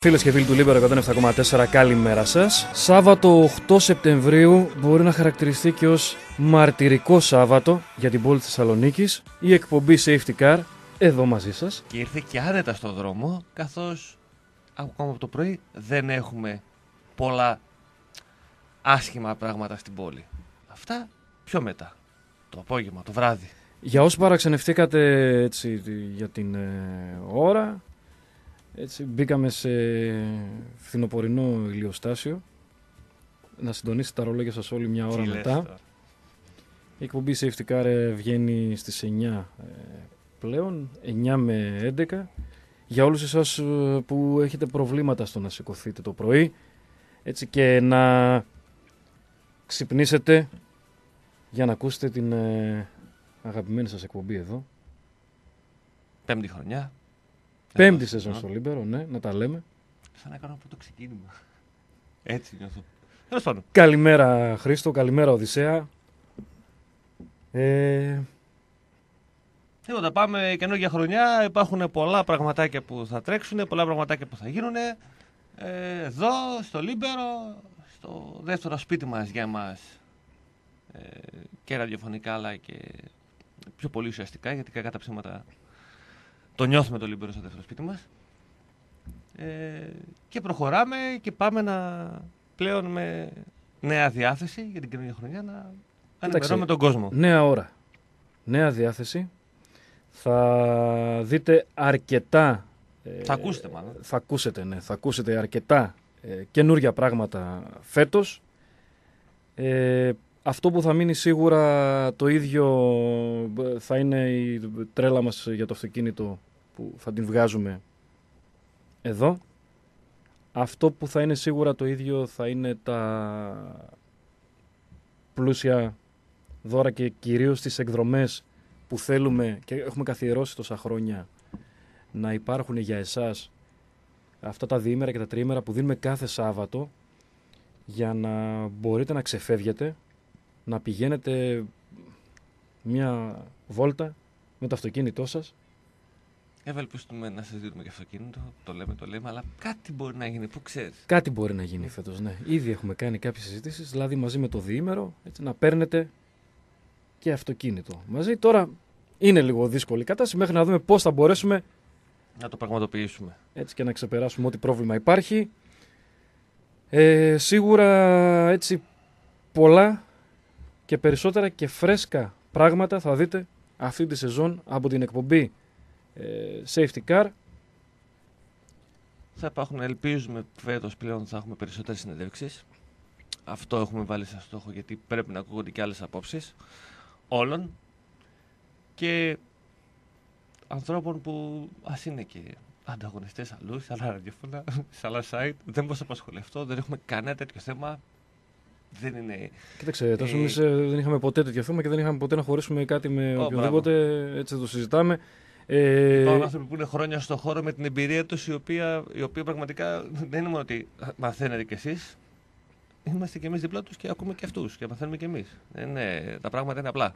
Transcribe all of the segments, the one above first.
Φίλες και φίλοι του Λίμπερο 107,4 καλημέρα σας. Σάββατο 8 Σεπτεμβρίου μπορεί να χαρακτηριστεί και ως μαρτυρικό Σάββατο για την πόλη Θεσσαλονίκης. Η εκπομπή Safety Car εδώ μαζί σας. Και ήρθε και άνετα στο δρόμο, καθώς ακόμα από το πρωί δεν έχουμε πολλά άσχημα πράγματα στην πόλη. Αυτά πιο μετά. Το απόγευμα, το βράδυ. Για όσοι παραξενευτήκατε έτσι, για την ε, ώρα, έτσι, μπήκαμε σε φθινοπορεινό ηλιοστάσιο. Να συντονίσετε τα ρολόγια σας όλοι μια ώρα Τι λες μετά. τώρα. Η εκπομπή Safety Car ε, βγαίνει στις 9 ε, πλέον, 9 με 11. Για όλους εσάς ε, που έχετε προβλήματα στο να σηκωθείτε το πρωί έτσι και να ξυπνήσετε για να ακούσετε την ε, αγαπημένη σας εκπομπή εδώ. Πέμπτη χρονιά. Πέμπτη Εδώ, σεζόν ε, στο Λίμπερο, ναι, να τα λέμε. Σαν να κάνω από το ξεκίνημα. Έτσι νιώθω. Τέλος πάντων. Καλημέρα Χρήστο, καλημέρα Οδυσσέα. Ε, Τίποτα, πάμε καινούργια χρονιά. Υπάρχουν πολλά πραγματάκια που θα τρέξουν, πολλά πραγματάκια που θα γίνουν. Ε, εδώ, στο Λίμπερο, στο δεύτερο σπίτι μας για μας. Ε, και ραδιοφωνικά, αλλά και πιο πολύ ουσιαστικά, γιατί κακά τα ψέματα το νιώθουμε το Λίμπερο στο δεύτερο σπίτι μας. Ε, και προχωράμε και πάμε να πλέον με νέα διάθεση για την καινούργια χρονιά να ενημερώνουμε τον κόσμο. νέα ώρα, νέα διάθεση. Θα δείτε αρκετά... ε, Θα ακούσετε μάλλον. Θα ακούσετε, ναι, θα ακούσετε αρκετά ε, καινούργια πράγματα φέτος. Ε, αυτό που θα μείνει σίγουρα το ίδιο ε, θα είναι η τρέλα μας για το αυτοκίνητο που θα την βγάζουμε εδώ. Αυτό που θα είναι σίγουρα το ίδιο θα είναι τα πλούσια δώρα και κυρίως τις εκδρομές που θέλουμε και έχουμε καθιερώσει τόσα χρόνια να υπάρχουν για εσάς αυτά τα διήμερα και τα τριήμερα που δίνουμε κάθε Σάββατο για να μπορείτε να ξεφεύγετε, να πηγαίνετε μια βόλτα με το αυτοκίνητό σας Ευελπιστούμε να συζητούμε για αυτοκίνητο. Το λέμε, το λέμε, αλλά κάτι μπορεί να γίνει. Πού ξέρεις. Κάτι μπορεί να γίνει φέτος, ναι. Ήδη έχουμε κάνει κάποιες συζητήσεις, δηλαδή μαζί με το διήμερο, έτσι, να παίρνετε και αυτοκίνητο μαζί. Τώρα είναι λίγο δύσκολη η κατάσταση μέχρι να δούμε πώς θα μπορέσουμε Να το πραγματοποιήσουμε. έτσι και να ξεπεράσουμε ό,τι πρόβλημα υπάρχει. Ε, σίγουρα έτσι πολλά και περισσότερα και φρέσκα πράγματα θα δείτε αυτή τη σεζόν από την εκπομπή ε, Safety Car. Θα υπάρχουν, ελπίζουμε φέτος πλέον θα έχουμε περισσότερες συνεντεύξεις. Αυτό έχουμε βάλει σαν στόχο γιατί πρέπει να ακούγονται και άλλες απόψεις όλων και ανθρώπων που ας είναι και ανταγωνιστές αλλού, σε άλλα ραδιόφωνα, σε άλλα site. Δεν μας απασχολεί αυτό, δεν έχουμε κανένα τέτοιο θέμα. Δεν είναι. Κοίταξε, τόσο Ε, εμείς, ε, δεν είχαμε ποτέ τέτοιο θέμα και δεν είχαμε ποτέ να χωρίσουμε κάτι με Ω, οποιοδήποτε. Έτσι δεν το συζητάμε. Ε, Υπάρχουν άνθρωποι που είναι χρόνια στο χώρο με την εμπειρία τους, η οποία, η οποία πραγματικά δεν είναι μόνο ότι μαθαίνετε κι εσείς. Είμαστε κι εμείς δίπλα τους και ακούμε και αυτούς και μαθαίνουμε κι εμείς. Τα πράγματα είναι απλά.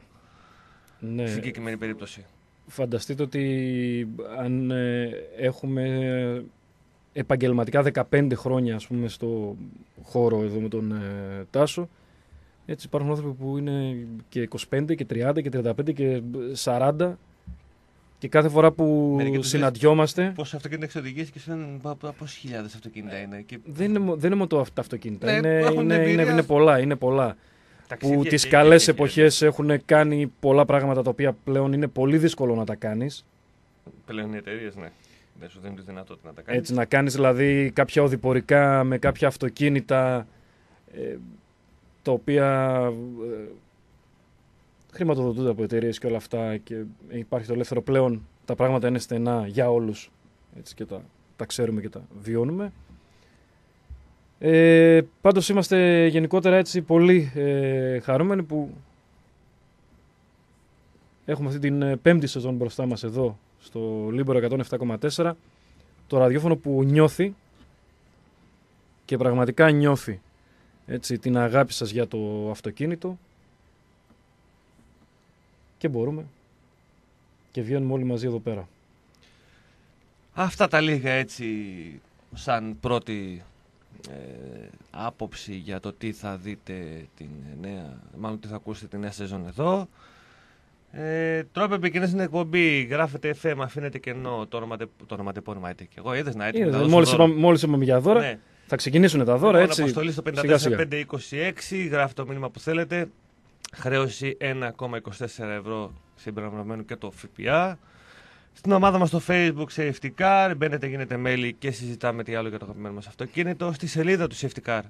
ναι. Στην συγκεκριμένη περίπτωση. Φανταστείτε ότι αν ε, έχουμε επαγγελματικά 15 χρόνια ας πούμε στο χώρο εδώ με τον ε, Τάσο έτσι υπάρχουν άνθρωποι που είναι και 25 και 30 και 35 και 40 και κάθε φορά που Μερικοί τους συναντιόμαστε Πόσα αυτοκίνητα έχει οδηγήσει και σου λένε πόσες χιλιάδες αυτοκίνητα είναι. Και... δεν είναι, μο- δεν είναι μόνο το αυ- τα αυτοκίνητα, Ναι, είναι, έχουν είναι, είναι, εμπειρία. είναι πολλά, είναι πολλά. ταξίδια που και- τις και- καλές και- εποχές έχουν κάνει πολλά πράγματα τα οποία πλέον είναι πολύ δύσκολο να τα κάνεις. Πλέον οι εταιρείες, ναι. Δεν σου δίνουν τη δυνατότητα να τα κάνεις. Έτσι, να κάνεις δηλαδή κάποια οδηπορικά με κάποια αυτοκίνητα ε, τα οποία ε, χρηματοδοτούνται από εταιρείες και όλα αυτά και υπάρχει το ελεύθερο πλέον, τα πράγματα είναι στενά για όλους έτσι, και τα, τα ξέρουμε και τα βιώνουμε. Ε, πάντως είμαστε γενικότερα έτσι πολύ ε, χαρούμενοι που έχουμε αυτή την ε, πέμπτη σεζόν μπροστά μας εδώ στο Λίμπερο 107,4 το ραδιόφωνο που νιώθει και πραγματικά νιώθει έτσι, την αγάπη σας για το αυτοκίνητο και μπορούμε και βγαίνουμε όλοι μαζί εδώ πέρα. Αυτά τα λίγα έτσι σαν πρώτη ε, άποψη για το τι θα δείτε την νέα, μάλλον τι θα ακούσετε την νέα σεζόν εδώ. Ε, τρόπο επικοινωνίας στην εκπομπή. Γράφετε FM, αφήνετε κενό το όνομα, το όνομα τεπώνυμα είτε και εγώ. Είδες να έτοιμο. Είδες, μόλις, είπαμε, μόλις είπαμε για δώρα, Ναι. θα ξεκινήσουν τα δώρα Λοιπόν, έτσι. Αποστολή στο σιγά σιγά. 54526, γράφει το μήνυμα που θέλετε. Χρέωση 1,24 ευρώ συμπεριλαμβανομένου και το ΦΠΑ. Στην ομάδα μας στο facebook Safety Car, μπαίνετε, γίνετε μέλη και συζητάμε τι άλλο για το αγαπημένο μας αυτοκίνητο. Στη σελίδα του Safety Car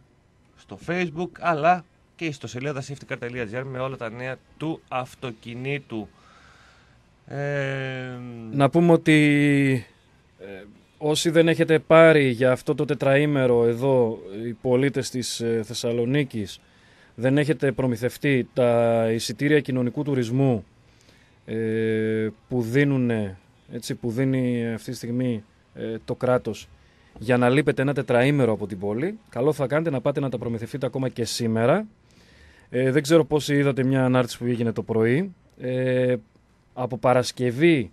στο facebook, αλλά και στο σελίδα safetycar.gr με όλα τα νέα του αυτοκινήτου. Ε, Να πούμε ότι ε, όσοι δεν έχετε πάρει για αυτό το τετραήμερο εδώ οι πολίτες της ε, Θεσσαλονίκης δεν έχετε προμηθευτεί τα εισιτήρια κοινωνικού τουρισμού ε, που δίνουν έτσι, που δίνει αυτή τη στιγμή ε, το κράτος για να λείπετε ένα τετραήμερο από την πόλη καλό θα κάνετε να πάτε να τα προμηθευτείτε ακόμα και σήμερα. Ε, δεν ξέρω πόσοι είδατε μια ανάρτηση που έγινε το πρωί. Ε, από Παρασκευή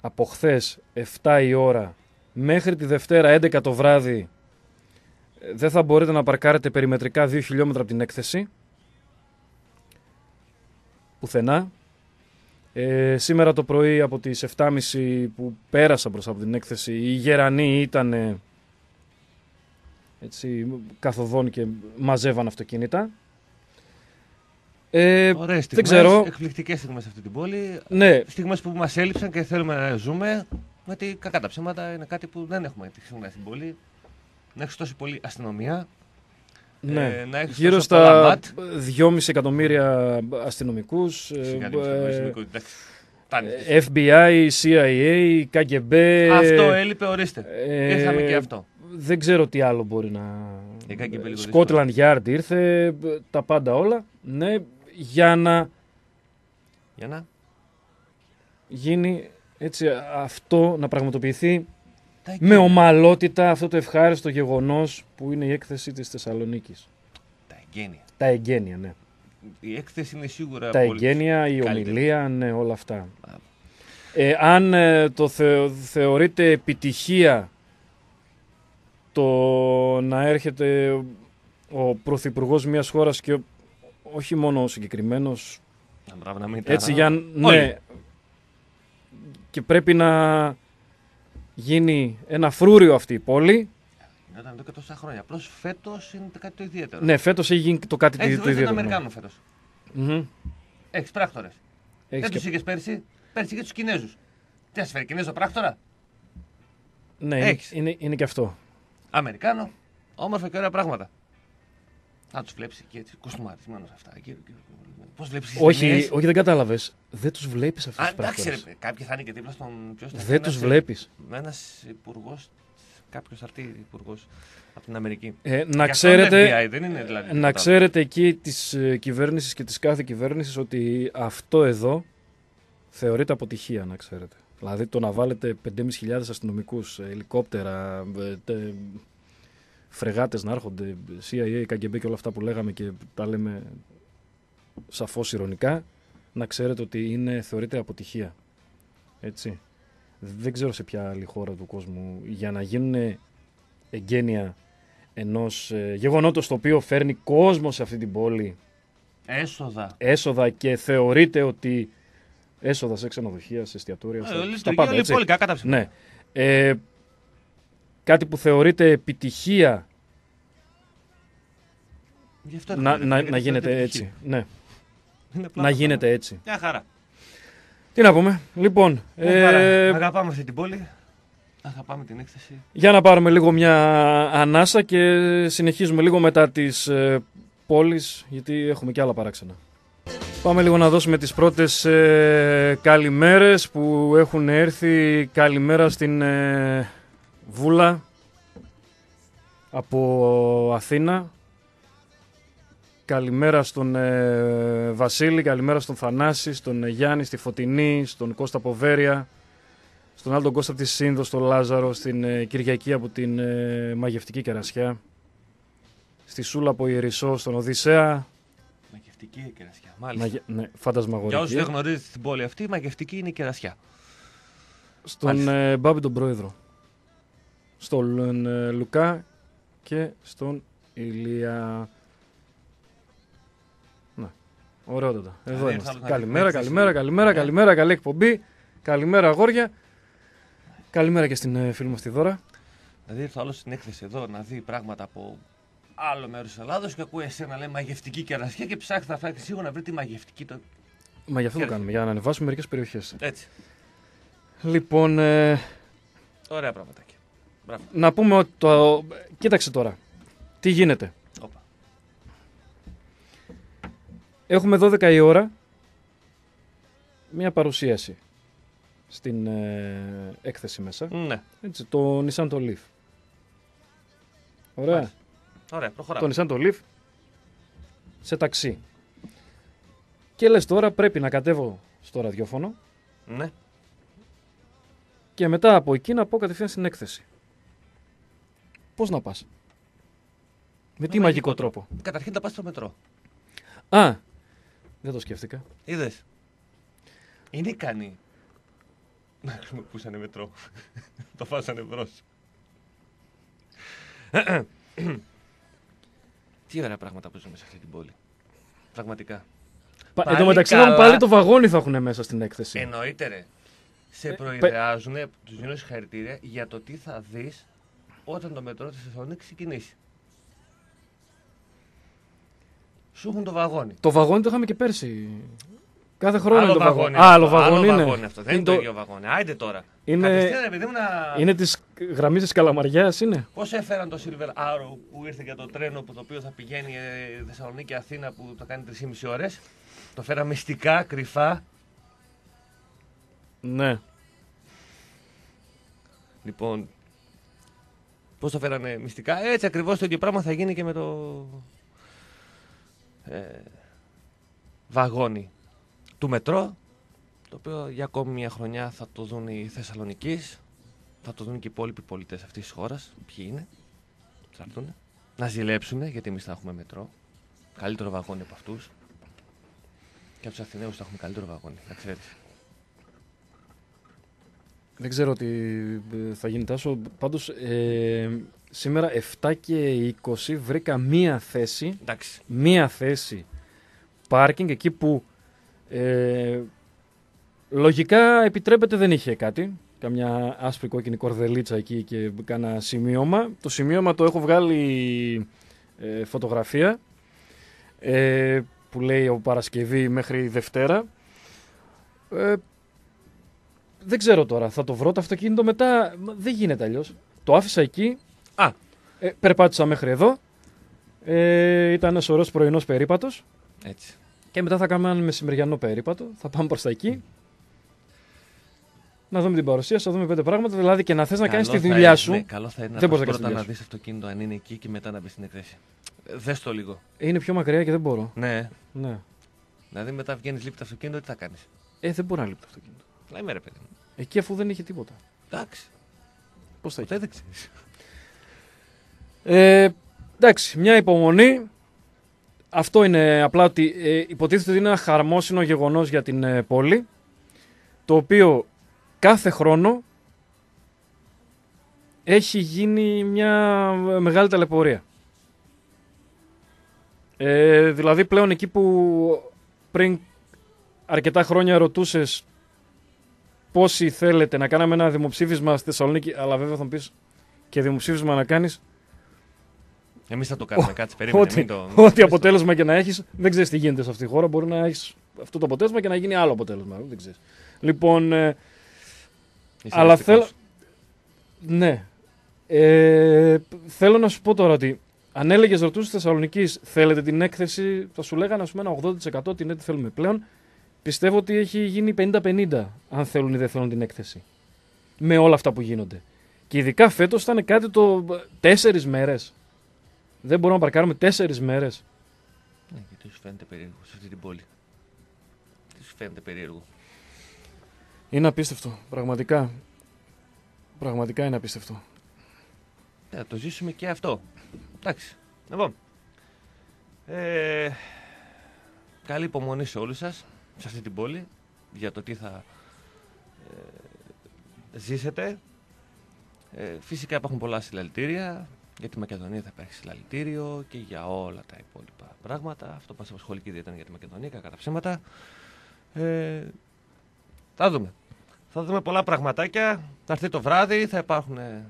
από χθες 7 η ώρα μέχρι τη Δευτέρα 11 το βράδυ ε, δεν θα μπορείτε να παρκάρετε περιμετρικά 2 χιλιόμετρα από την έκθεση. Πουθενά. Ε, σήμερα το πρωί από τις 7.30 που πέρασα μπροστά από την έκθεση οι γερανοί ήταν έτσι καθοδόν και μαζεύαν αυτοκίνητα. Ε, Ωραίες δεν στιγμές, ξέρω. εκπληκτικές στιγμές σε αυτή την πόλη. ναι, Στιγμές που μας έλειψαν και θέλουμε να ζούμε. Γιατί κακά τα ψέματα είναι κάτι που δεν έχουμε σήμερα στην πόλη. Να έχεις τόση πολλή αστυνομία. Ναι, Ε, να έχεις γύρω τόσα πολλά στα ματ. 2,5 εκατομμύρια αστυνομικούς, ε, Σιγά την ε, ψυχολογική, εντάξει. Φτάνει. ε, FBI, CIA, KGB. Αυτό έλειπε, ορίστε. ε, Ήρθαμε και αυτό. Δεν ξέρω τι άλλο μπορεί να... Η KGB λίγο Scotland Yard ήρθε, ε, τα πάντα όλα. Ναι, για να Για να; γίνει έτσι αυτό, να πραγματοποιηθεί Τα με εγγένεια. ομαλότητα αυτό το ευχάριστο γεγονός που είναι η έκθεση της Θεσσαλονίκης. Τα εγγένεια. Τα εγγένεια, ναι. Η έκθεση είναι σίγουρα. τα πολύ εγγένεια, η καλύτερη. ομιλία, ναι, όλα αυτά. Μπράβο. Ε, αν ε, το θε, θεωρείτε επιτυχία το να έρχεται ο πρωθυπουργός μιας χώρας και ο- όχι μόνο ο συγκεκριμένος, Να, Μπράβο, να μην έτσι τα- για Όλοι. ναι, και πρέπει να γίνει ένα φρούριο αυτή η πόλη. Γινόταν εδώ και τόσα χρόνια. Απλώς φέτος είναι κάτι το ιδιαίτερο. Ναι, φέτος έχει γίνει το κάτι Έχει το βοήθεια τον ιδιαίτερο. ναι. Αμερικάνο φέτος; Μμμ. Έχεις πράκτορες; Έχεις Δεν και- τους είχες πέρσι; Πέρσι είχε τους Κινέζους. Τι ας φέρει, Κινέζο πράκτορα; Ναι, είναι, Έχεις. είναι, είναι και αυτό. Αμερικάνο. Όμορφα και ωραία πράγματα. Να τους βλέπεις εκεί έτσι, κοστούμαρισμένο αυτά. Πώς βλέπεις τις Όχι, όχι, δεν κατάλαβες. Δεν τους βλέπεις αυτούς Α, τους εντάξει, ρε, πράκτορες. κάποιοι θα είναι και δίπλα στον. Ποιος θα Δεν είναι τους ένας- βλέπεις. Ένας υπουργός, κάποιος αρτή υπουργός από την Αμερική. Ε, Και να αυτό ξέρετε, είναι FBI, δεν είναι δηλαδή. να τίποτα ξέρετε εκεί της ε, κυβέρνησης και της κάθε κυβέρνησης ότι αυτό εδώ θεωρείται αποτυχία, να ξέρετε. Δηλαδή το να βάλετε 5.500 αστυνομικούς, ε, ελικόπτερα, ε, τε- φρεγάτες να έρχονται, CIA, KGB και όλα αυτά που λέγαμε και τα λέμε σαφώς ηρωνικά, να ξέρετε ότι είναι, θεωρείται αποτυχία. Έτσι. Δεν ξέρω σε ποια άλλη χώρα του κόσμου για να γίνουν εγγένεια ενός ε, γεγονότος το οποίο φέρνει κόσμο σε αυτή την πόλη Έσοδα. έσοδα και θεωρείται ότι έσοδα σε ξενοδοχεία, σε εστιατόρια, στα, Ε, στα λειτουργεί πάντα, όλη η έτσι. πόλη, κακά τα ψέματα. Ναι. Ε, κάτι που θεωρείται επιτυχία Γι' αυτό να, έρχομαι, να, γιατί να αυτό γίνεται είναι έτσι. Ναι, Είναι απλά να το γίνεται πράγμα. έτσι. Μια χαρά. Τι να πούμε. Λοιπόν, Μια χαρά. ε, Αγαπάμε αυτή την πόλη. Αγαπάμε την έκθεση. για να πάρουμε λίγο μια ανάσα και συνεχίζουμε λίγο μετά τις ε, πόλεις, γιατί έχουμε και άλλα παράξενα. Πάμε λίγο να δώσουμε τις πρώτες ε, καλημέρες που έχουν έρθει. Καλημέρα στην ε, Βούλα από Αθήνα. Καλημέρα στον ε, Βασίλη, καλημέρα στον Θανάση, στον ε, Γιάννη, στη Φωτεινή, στον Κώστα Ποβέρια, στον άλλο τον Κώστα από τη Σύνδο, στον Λάζαρο, στην ε, Κυριακή από την ε, Μαγευτική Κερασιά, στη Σούλα από Ιερισσό, στον Οδυσσέα, Μαγευτική η κερασιά. Μάλιστα. Μαγε... ναι, φαντασμαγορική. Για όσους δεν γνωρίζετε την πόλη αυτή, η μαγευτική είναι η κερασιά. Στον Μάλιστα. ε, Μπάμπη τον Πρόεδρο. Στον ε, Λουκά και στον Ηλία. Ναι, ωραιότατα. Εδώ Δηλαδή, είμαστε. θα- θα Καλημέρα, δείχνεις καλημέρα, εσύ. καλημέρα, Ναι. καλημέρα, καλή εκπομπή. Καλημέρα, αγόρια. Καλημέρα και στην ε, φίλη μας τη Δώρα. Δηλαδή ήρθε άλλο στην έκθεση εδώ να δει πράγματα από άλλο μέρος της Ελλάδος και ακούει εσένα να λέει μαγευτική κερασιά και ψάχνει να φάει σίγουρα να βρει τη μαγευτική. Το... Μα γι' αυτό το Χαίρετε. κάνουμε, για να ανεβάσουμε μερικές περιοχές. Έτσι. Λοιπόν, ε, Ωραία πραγματάκια. Μπράβο. να πούμε ότι το... Κοίταξε τώρα. Τι γίνεται. Όπα. Έχουμε 12 η ώρα μια παρουσίαση στην ε, έκθεση μέσα. Ναι. Έτσι, το Nissan το Leaf. Ωραία. Μάλιστα. Ωραία, προχωράμε. Το Nissan το Leaf σε ταξί. Και λες τώρα πρέπει να κατέβω στο ραδιόφωνο Ναι. και μετά από εκεί να πω κατευθείαν στην έκθεση. Πώς να πας; Με τι μαγικό τρόπο; Καταρχήν θα πας στο μετρό. Α, δεν το σκέφτηκα. Είδες. Είναι ικανοί να χρησιμοποιούσαν μετρό. το φάσανε μπρος. Τι ωραία πράγματα που ζούμε σε αυτή την πόλη. Πραγματικά. Πα- Πάλι Εν τω μεταξύ καλά. πάλι το βαγόνι θα έχουν μέσα στην έκθεση. Εννοείται ρε. Σε Ε, προειδεάζουν, τους δίνω συγχαρητήρια για το τι θα δεις όταν το μετρό της Θεσσαλονίκης ξεκινήσει. Σου έχουν το βαγόνι. Το βαγόνι το είχαμε και πέρσι. Κάθε χρόνο άλλο είναι το βαγόνι. αυτό. Α, άλλο βαγόνι είναι. βαγόνι αυτό. Δεν είναι το ίδιο βαγόνι. Άιντε τώρα. Είναι- Κατευθείαν, ρε παιδί μου, να... Είναι της γραμμής της Καλαμαριάς, είναι. Πώς έφεραν το Silver Arrow που ήρθε για το τρένο που το οποίο θα πηγαίνει ε, Θεσσαλονίκη-Αθήνα που το κάνει 3,5 ώρες. Το φέρα μυστικά, κρυφά. Ναι. Λοιπόν, πώς το φέρανε μυστικά. Έτσι ακριβώς το ίδιο πράγμα θα γίνει και με το ε, βαγόνι του μετρό. Το οποίο για ακόμη μια χρονιά θα το δουν οι Θεσσαλονίκη. Θα το δουν και οι υπόλοιποι πολίτε αυτής της χώρας. Ποιοι είναι, θα έρθουν. Να ζηλέψουν γιατί εμείς θα έχουμε μετρό. Καλύτερο βαγόνι από αυτούς. Και από τους Αθηναίους θα έχουμε καλύτερο βαγόνι. Να ξέρεις. Δεν ξέρω τι ε, θα γίνει τάσο. Πάντως ε, σήμερα 7 και 20 βρήκα μία θέση, Εντάξει. μία θέση πάρκινγκ εκεί που ε, λογικά επιτρέπεται δεν είχε κάτι. Καμιά άσπρη κόκκινη κορδελίτσα εκεί και κάνα σημείωμα. Το σημείωμα το έχω βγάλει ε, φωτογραφία ε, που λέει από Παρασκευή μέχρι Δευτέρα. Ε, δεν ξέρω τώρα, θα το βρω το αυτοκίνητο μετά. Μα Δεν γίνεται αλλιώς. Το άφησα εκεί. Α. Ε, περπάτησα μέχρι εδώ. Ε, ήταν ένας σωρό πρωινός περίπατος. Έτσι. Και μετά θα κάνουμε ένα μεσημεριανό περίπατο. Θα πάμε προς τα εκεί. Να δούμε την παρουσίαση, να δούμε πέντε πράγματα. Δηλαδή και να θες να κάνεις τη Καλό θα δουλειά είναι- σου. Ναι, καλό θα είναι Δεν να μπορείς πας να κάνεις πρώτα τη να δουλειά δεις αυτοκίνητο αν είναι εκεί και μετά να μπεις στην εκθέση. Ε, Δες το λίγο. Είναι πιο μακριά και δεν μπορώ. Ναι. Ναι. Δηλαδή μετά βγαίνεις λείπει το αυτοκίνητο, τι θα κάνεις; Ε, δεν μπορώ να λείπει το αυτοκίνητο. Λέμε ρε παιδί μου. Εκεί αφού δεν είχε τίποτα. Εντάξει. Πώς θα είχε. Ποτέ δεν ξέρεις. Ε, εντάξει, μια υπομονή. Αυτό είναι απλά ότι ε, υποτίθεται ότι είναι ένα χαρμόσυνο γεγονός για την ε, πόλη το οποίο κάθε χρόνο έχει γίνει μια μεγάλη ταλαιπωρία. Ε, δηλαδή πλέον εκεί που πριν αρκετά χρόνια ρωτούσες πόσοι θέλετε να κάναμε ένα δημοψήφισμα στη Θεσσαλονίκη αλλά βέβαια θα μου πεις και δημοψήφισμα να κάνεις; Εμείς θα το κάνουμε. Κάτσε, περίμενε. Ό,τι, μην το- ό,τι αποτέλεσμα και να έχεις, δεν ξέρεις τι γίνεται σε αυτή τη χώρα. Μπορεί να έχεις αυτό το αποτέλεσμα και να γίνει άλλο αποτέλεσμα. Δεν ξέρεις. Λοιπόν, ε, Είσαι αλλά μυστικός. θέλω. Ναι. Ε, θέλω να σου πω τώρα ότι αν έλεγες ρωτού τη Θεσσαλονίκης, θέλετε την έκθεση, θα σου λέγανε ας πούμε, ένα 80% ότι ναι, τη θέλουμε πλέον. Πιστεύω ότι έχει γίνει 50-50 αν θέλουν ή δεν θέλουν την έκθεση. Με όλα αυτά που γίνονται. Και ειδικά φέτος ήταν κάτι το τέσσερις μέρες. Δεν μπορούμε να παρκάρουμε τέσσερις μέρες. Ναι, γιατί σου φαίνεται περίεργο σε αυτή την πόλη. Τι σου φαίνεται περίεργο. Είναι απίστευτο. Πραγματικά. Πραγματικά είναι απίστευτο. Ναι, να το ζήσουμε και αυτό. Εντάξει. Λοιπόν. Ε, καλή υπομονή σε όλους σας, σε αυτή την πόλη, για το τι θα ε, ζήσετε. Ε, φυσικά υπάρχουν πολλά συλλαλητήρια. Για τη Μακεδονία θα υπάρχει συλλαλητήριο και για όλα τα υπόλοιπα πράγματα. Αυτό που μας απασχολεί και ήταν για τη Μακεδονία, κακά τα ψέματα. Ε, θα δούμε. Θα δούμε πολλά πραγματάκια. Θα έρθει το βράδυ, θα υπάρχουν ε,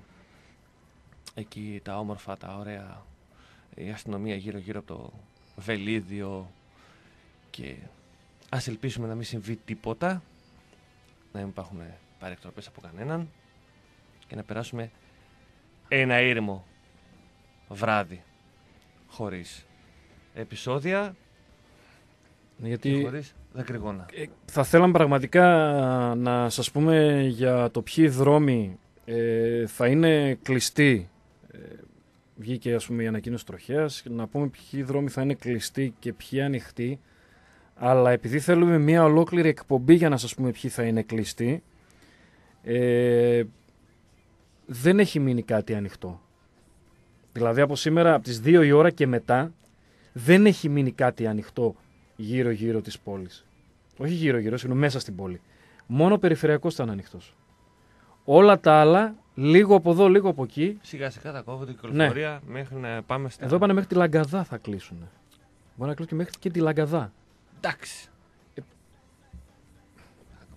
εκεί τα όμορφα, τα ωραία, η αστυνομία γύρω-γύρω από το βελίδιο και ας ελπίσουμε να μην συμβεί τίποτα, να μην υπάρχουν παρεκτροπές από κανέναν και να περάσουμε ένα ήρεμο βράδυ χωρίς επεισόδια Γιατί... και χωρίς δακρυγόνα. Ε, θα θέλαμε πραγματικά να σας πούμε για το ποιοι δρόμοι ε, θα είναι κλειστοί. Ε, βγήκε ας πούμε η ανακοίνωση τροχέας, να πούμε ποιοι δρόμοι θα είναι κλειστοί και ποιοι ανοιχτοί. Αλλά επειδή θέλουμε μια ολόκληρη εκπομπή για να σας πούμε ποιοι θα είναι κλειστοί, ε, δεν έχει μείνει κάτι ανοιχτό. Δηλαδή από σήμερα, από τις 2 η ώρα και μετά, δεν έχει μείνει κάτι ανοιχτό γύρω-γύρω της πόλης. Όχι γύρω-γύρω, συγγνώμη, μέσα στην πόλη. Μόνο ο περιφερειακός ήταν ανοιχτός. Όλα τα άλλα, λίγο από εδώ, λίγο από εκεί. Σιγά σιγά θα κόβονται η κυκλοφορία μέχρι να πάμε στα... Εδώ πάνε μέχρι τη Λαγκαδά θα κλείσουν. Μπορεί να κλείσουν και μέχρι και τη Λαγκαδά. Εντάξει. Ε,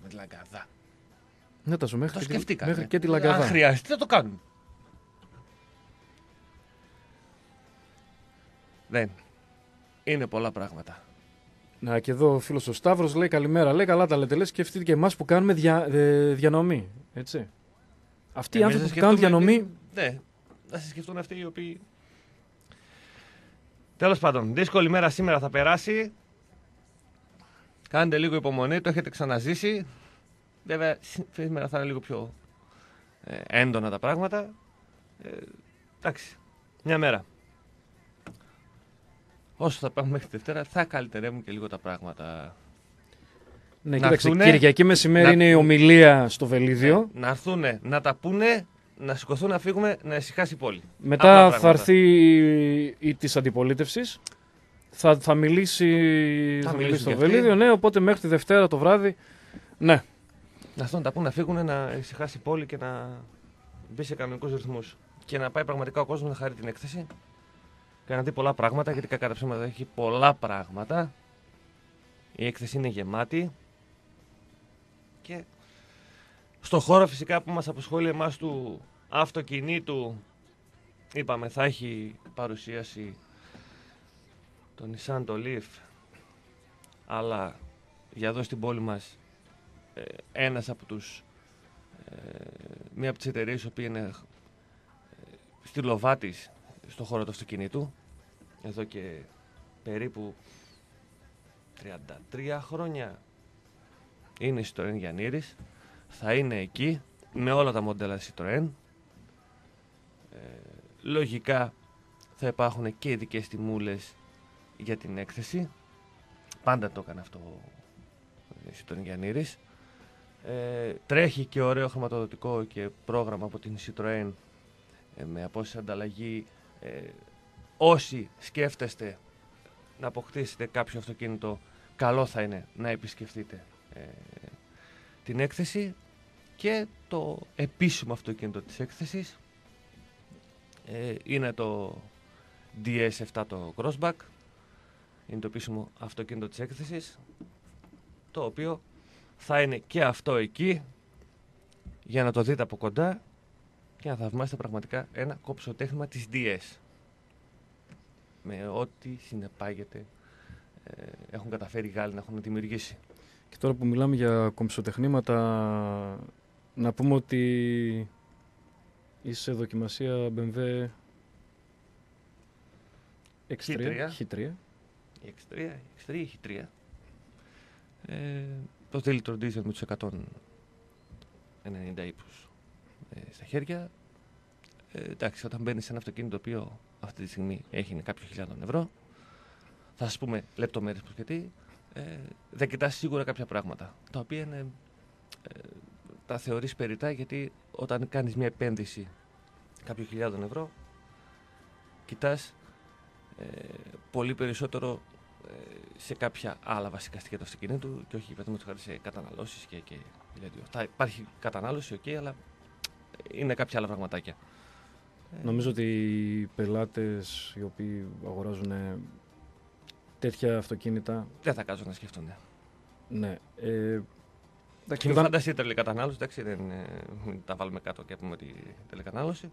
Με τη Λαγκαδά. Ναι, τα σου μέχρι, Το και, τη, σκεφτήκαμε. μέχρι και τη Αν Λαγκαδά. χρειαστεί θα το κάνουμε. Δεν. Είναι πολλά πράγματα. Να, και εδώ ο φίλος ο Σταύρος λέει καλημέρα. Λέει καλά τα λέτε. Λες σκεφτείτε και εμάς που κάνουμε δια, ε, διανομή. Έτσι. Αυτοί οι Εμείς άνθρωποι θα που κάνουν σκεφτούμε διανομή. τι- Ναι. Να σε σκεφτούν αυτοί οι οποίοι... Τέλος πάντων, δύσκολη μέρα σήμερα θα περάσει. Κάντε λίγο υπομονή, το έχετε ξαναζήσει. Βέβαια, σ- σήμερα θα είναι λίγο πιο ε, έντονα τα πράγματα. Ε, εντάξει, μια μέρα. Όσο θα πάμε μέχρι τη Δευτέρα, θα καλυτερεύουν και λίγο τα πράγματα. Ναι, Να κοίταξε. έρθουνε- Κυριακή μεσημέρι να- είναι η ομιλία στο Βελίδιο. Να έρθουν, να τα πούνε, να σηκωθούν να φύγουμε, να ησυχάσει η πόλη. Μετά Απλά θα πράγματα. έρθει η, η της αντιπολίτευσης. Θα, θα μιλήσει, Θα θα μιλήσουν μιλήσει στο κι αυτοί. Βελίδιο. Ναι, οπότε μέχρι τη Δευτέρα το βράδυ. Ναι. Να έρθουν να τα πούνε, να φύγουν, να ησυχάσει η πόλη και να μπει σε κανονικούς ρυθμούς. Και να πάει πραγματικά ο κόσμος να χαρεί την έκθεση και να δει πολλά πράγματα, γιατί κακά τα ψέματα έχει πολλά πράγματα. Η έκθεση είναι γεμάτη. Και στο χώρο φυσικά που μας απασχολεί εμάς του αυτοκινήτου είπαμε θα έχει παρουσίαση το Nissan το Leaf. Αλλά για εδώ στην πόλη μας ε, ένας από τους ε, μία από τις εταιρείες που είναι ε, στη Λοβάτης στο χώρο του αυτοκινήτου εδώ και περίπου 33 χρόνια είναι η Citroën Γιαννήρης θα είναι εκεί με όλα τα μοντέλα Citroën. Ε, λογικά θα υπάρχουν και ειδικές τιμούλες για την έκθεση. Πάντα το έκανε αυτό η Citroën Γιαννήρης ε, τρέχει και ωραίο χρηματοδοτικό και πρόγραμμα από την Citroën ε, με απόσταση ανταλλαγή ε, όσοι σκέφτεστε να αποκτήσετε κάποιο αυτοκίνητο καλό θα είναι να επισκεφτείτε ε, την έκθεση. Και το επίσημο αυτοκίνητο της έκθεσης ε, είναι το DS7 το Crossback είναι το επίσημο αυτοκίνητο της έκθεσης το οποίο θα είναι και αυτό εκεί για να το δείτε από κοντά και να θαυμάσετε πραγματικά ένα κόψοτέχνημα της DS με ό,τι συνεπάγεται ε, έχουν καταφέρει οι Γάλλοι να έχουν δημιουργήσει. Και τώρα που μιλάμε για κομψοτεχνήματα, να πούμε ότι είσαι σε δοκιμασία BMW X3, Χ3. Χ3. Η X3, η X3 έχει 3. Ε, το 2 λίτρο diesel με τους 190 ύπους ε, στα χέρια. Ε, εντάξει, όταν μπαίνει σε ένα αυτοκίνητο το οποίο αυτή τη στιγμή έχει κάποιο χιλιάδων ευρώ, θα σας πούμε λεπτομέρειες πως και τι, ε, δεν κοιτάς σίγουρα κάποια πράγματα, τα οποία είναι, ε, τα θεωρείς περιτά γιατί όταν κάνεις μια επένδυση κάποιο χιλιάδων ευρώ, κοιτάς ε, πολύ περισσότερο ε, σε κάποια άλλα βασικά στοιχεία του αυτοκινήτου και όχι παραδείγματο χάρη σε καταναλώσεις και, και δηλαδή, θα υπάρχει κατανάλωση, ok, αλλά είναι κάποια άλλα πραγματάκια. Νομίζω ότι οι πελάτες οι οποίοι αγοράζουν τέτοια αυτοκίνητα, Δεν θα κάτσουν να σκεφτούν. ναι. Ε, εντάξει, Και μην όταν- φανταστείτε τελεκατανάλωση, εντάξει, δεν είναι, μην τα βάλουμε κάτω και πούμε ότι τελεκατανάλωση.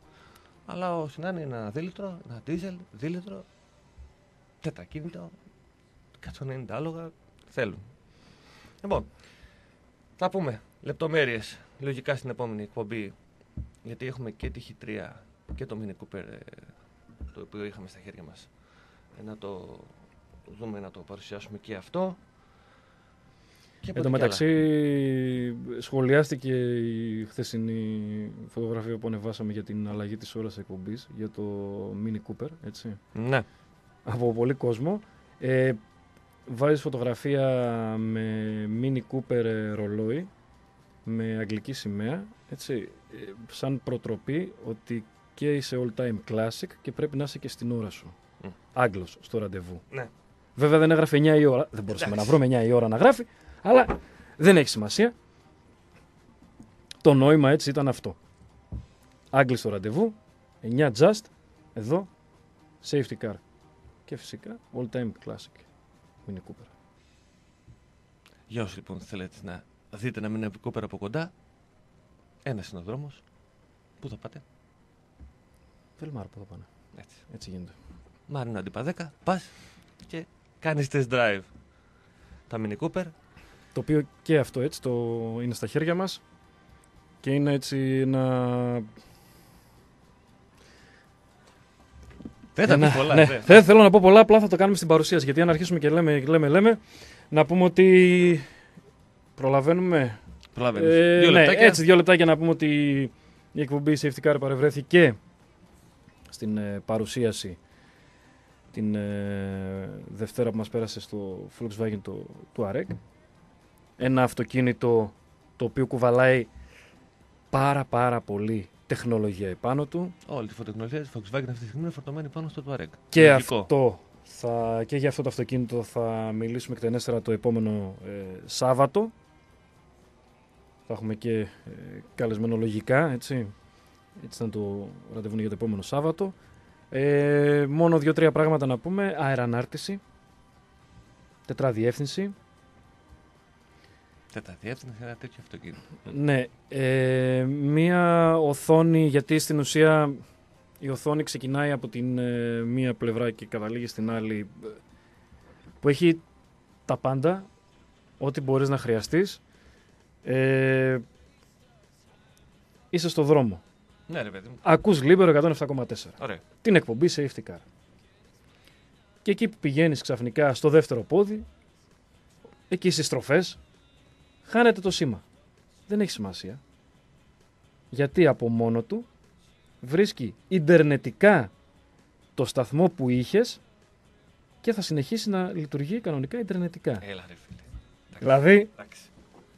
Αλλά ο Σινά είναι ένα δίλητρο, ένα δίζελ, δίλητρο, τετρακίνητο, 190 άλογα, θέλουν. Λοιπόν, θα πούμε λεπτομέρειες, λογικά στην επόμενη εκπομπή, γιατί έχουμε και τη Χ3 και το Mini Cooper, ε, το οποίο είχαμε στα χέρια μας. Ε, να το δούμε, να το παρουσιάσουμε και αυτό. Και Εν τω από ό,τι κι άλλα. μεταξύ σχολιάστηκε η χθεσινή φωτογραφία που ανεβάσαμε για την αλλαγή της ώρας εκπομπής για το Mini Cooper, έτσι, Ναι. από πολύ κόσμο. Ε, βάζεις φωτογραφία με Mini Cooper ε, ρολόι, με αγγλική σημαία, έτσι, ε, σαν προτροπή ότι και είσαι all time classic και πρέπει να είσαι και στην ώρα σου. Μμ. Άγγλος στο ραντεβού. Ναι. Βέβαια δεν έγραφε 9 η ώρα. Δεν μπορούσαμε Εντάξει. να βρούμε 9 η ώρα να γράφει, αλλά δεν έχει σημασία. Το νόημα έτσι ήταν αυτό. Άγγλοι στο ραντεβού, 9 just, εδώ, safety car. Και φυσικά all time classic. Mini Cooper. Για όσοι λοιπόν θέλετε να δείτε να μην Cooper από κοντά, ένας είναι ο δρόμος. Πού θα πάτε, Βελμάρ που θα πάνε. έτσι. Έτσι γίνεται. Μάρινο αντίπα 10, πας και κάνεις test drive. Τα Mini Cooper. Το οποίο και αυτό έτσι το είναι στα χέρια μας και είναι έτσι ένα... Δεν θα ένα- πεις πολλά, ναι, δε. δεν θέλω να πω πολλά, απλά θα το κάνουμε στην παρουσίαση. Γιατί αν αρχίσουμε και λέμε, λέμε, λέμε, να πούμε ότι προλαβαίνουμε. Προλαβαίνεις. Ε, Δύο ναι, λεπτάκια. έτσι, δύο λεπτάκια να πούμε ότι η εκπομπή Safety Car παρευρέθηκε στην ε, παρουσίαση την ε, Δευτέρα που μας πέρασε στο Volkswagen το, του AREG. Ένα αυτοκίνητο το οποίο κουβαλάει πάρα πάρα πολύ τεχνολογία επάνω του Όλη τη φωτοτεχνολογία της Volkswagen αυτή τη στιγμή είναι φορτωμένη πάνω στο Touareg. και, Λογικό. αυτό θα, και για αυτό το αυτοκίνητο θα μιλήσουμε εκτενέστερα το επόμενο ε, Σάββατο. Θα έχουμε και ε, καλεσμένο λογικά, έτσι. Έτσι ήταν το ραντεβού για το επόμενο Σάββατο. Ε, μόνο δύο-τρία πράγματα να πούμε. Αερανάρτηση, τετραδιεύθυνση. Τετραδιεύθυνση σε ένα τέτοιο αυτοκίνητο. Ναι, ε, μία οθόνη, γιατί στην ουσία η οθόνη ξεκινάει από την ε, μία πλευρά και καταλήγει στην άλλη, ε, που έχει τα πάντα, ό,τι μπορείς να χρειαστείς. Ε, είσαι στο δρόμο. Ναι, ρε παιδί μου. Ακούς Libero 107,4. Ωραία. Την εκπομπή Safety Car. Και εκεί που πηγαίνεις ξαφνικά στο δεύτερο πόδι, εκεί στις στροφές, χάνεται το σήμα. Δεν έχει σημασία. Γιατί από μόνο του βρίσκει ιντερνετικά το σταθμό που είχες και θα συνεχίσει να λειτουργεί κανονικά ιντερνετικά. Έλα, ρε φίλε. Εντάξει. Δηλαδή, Εντάξει.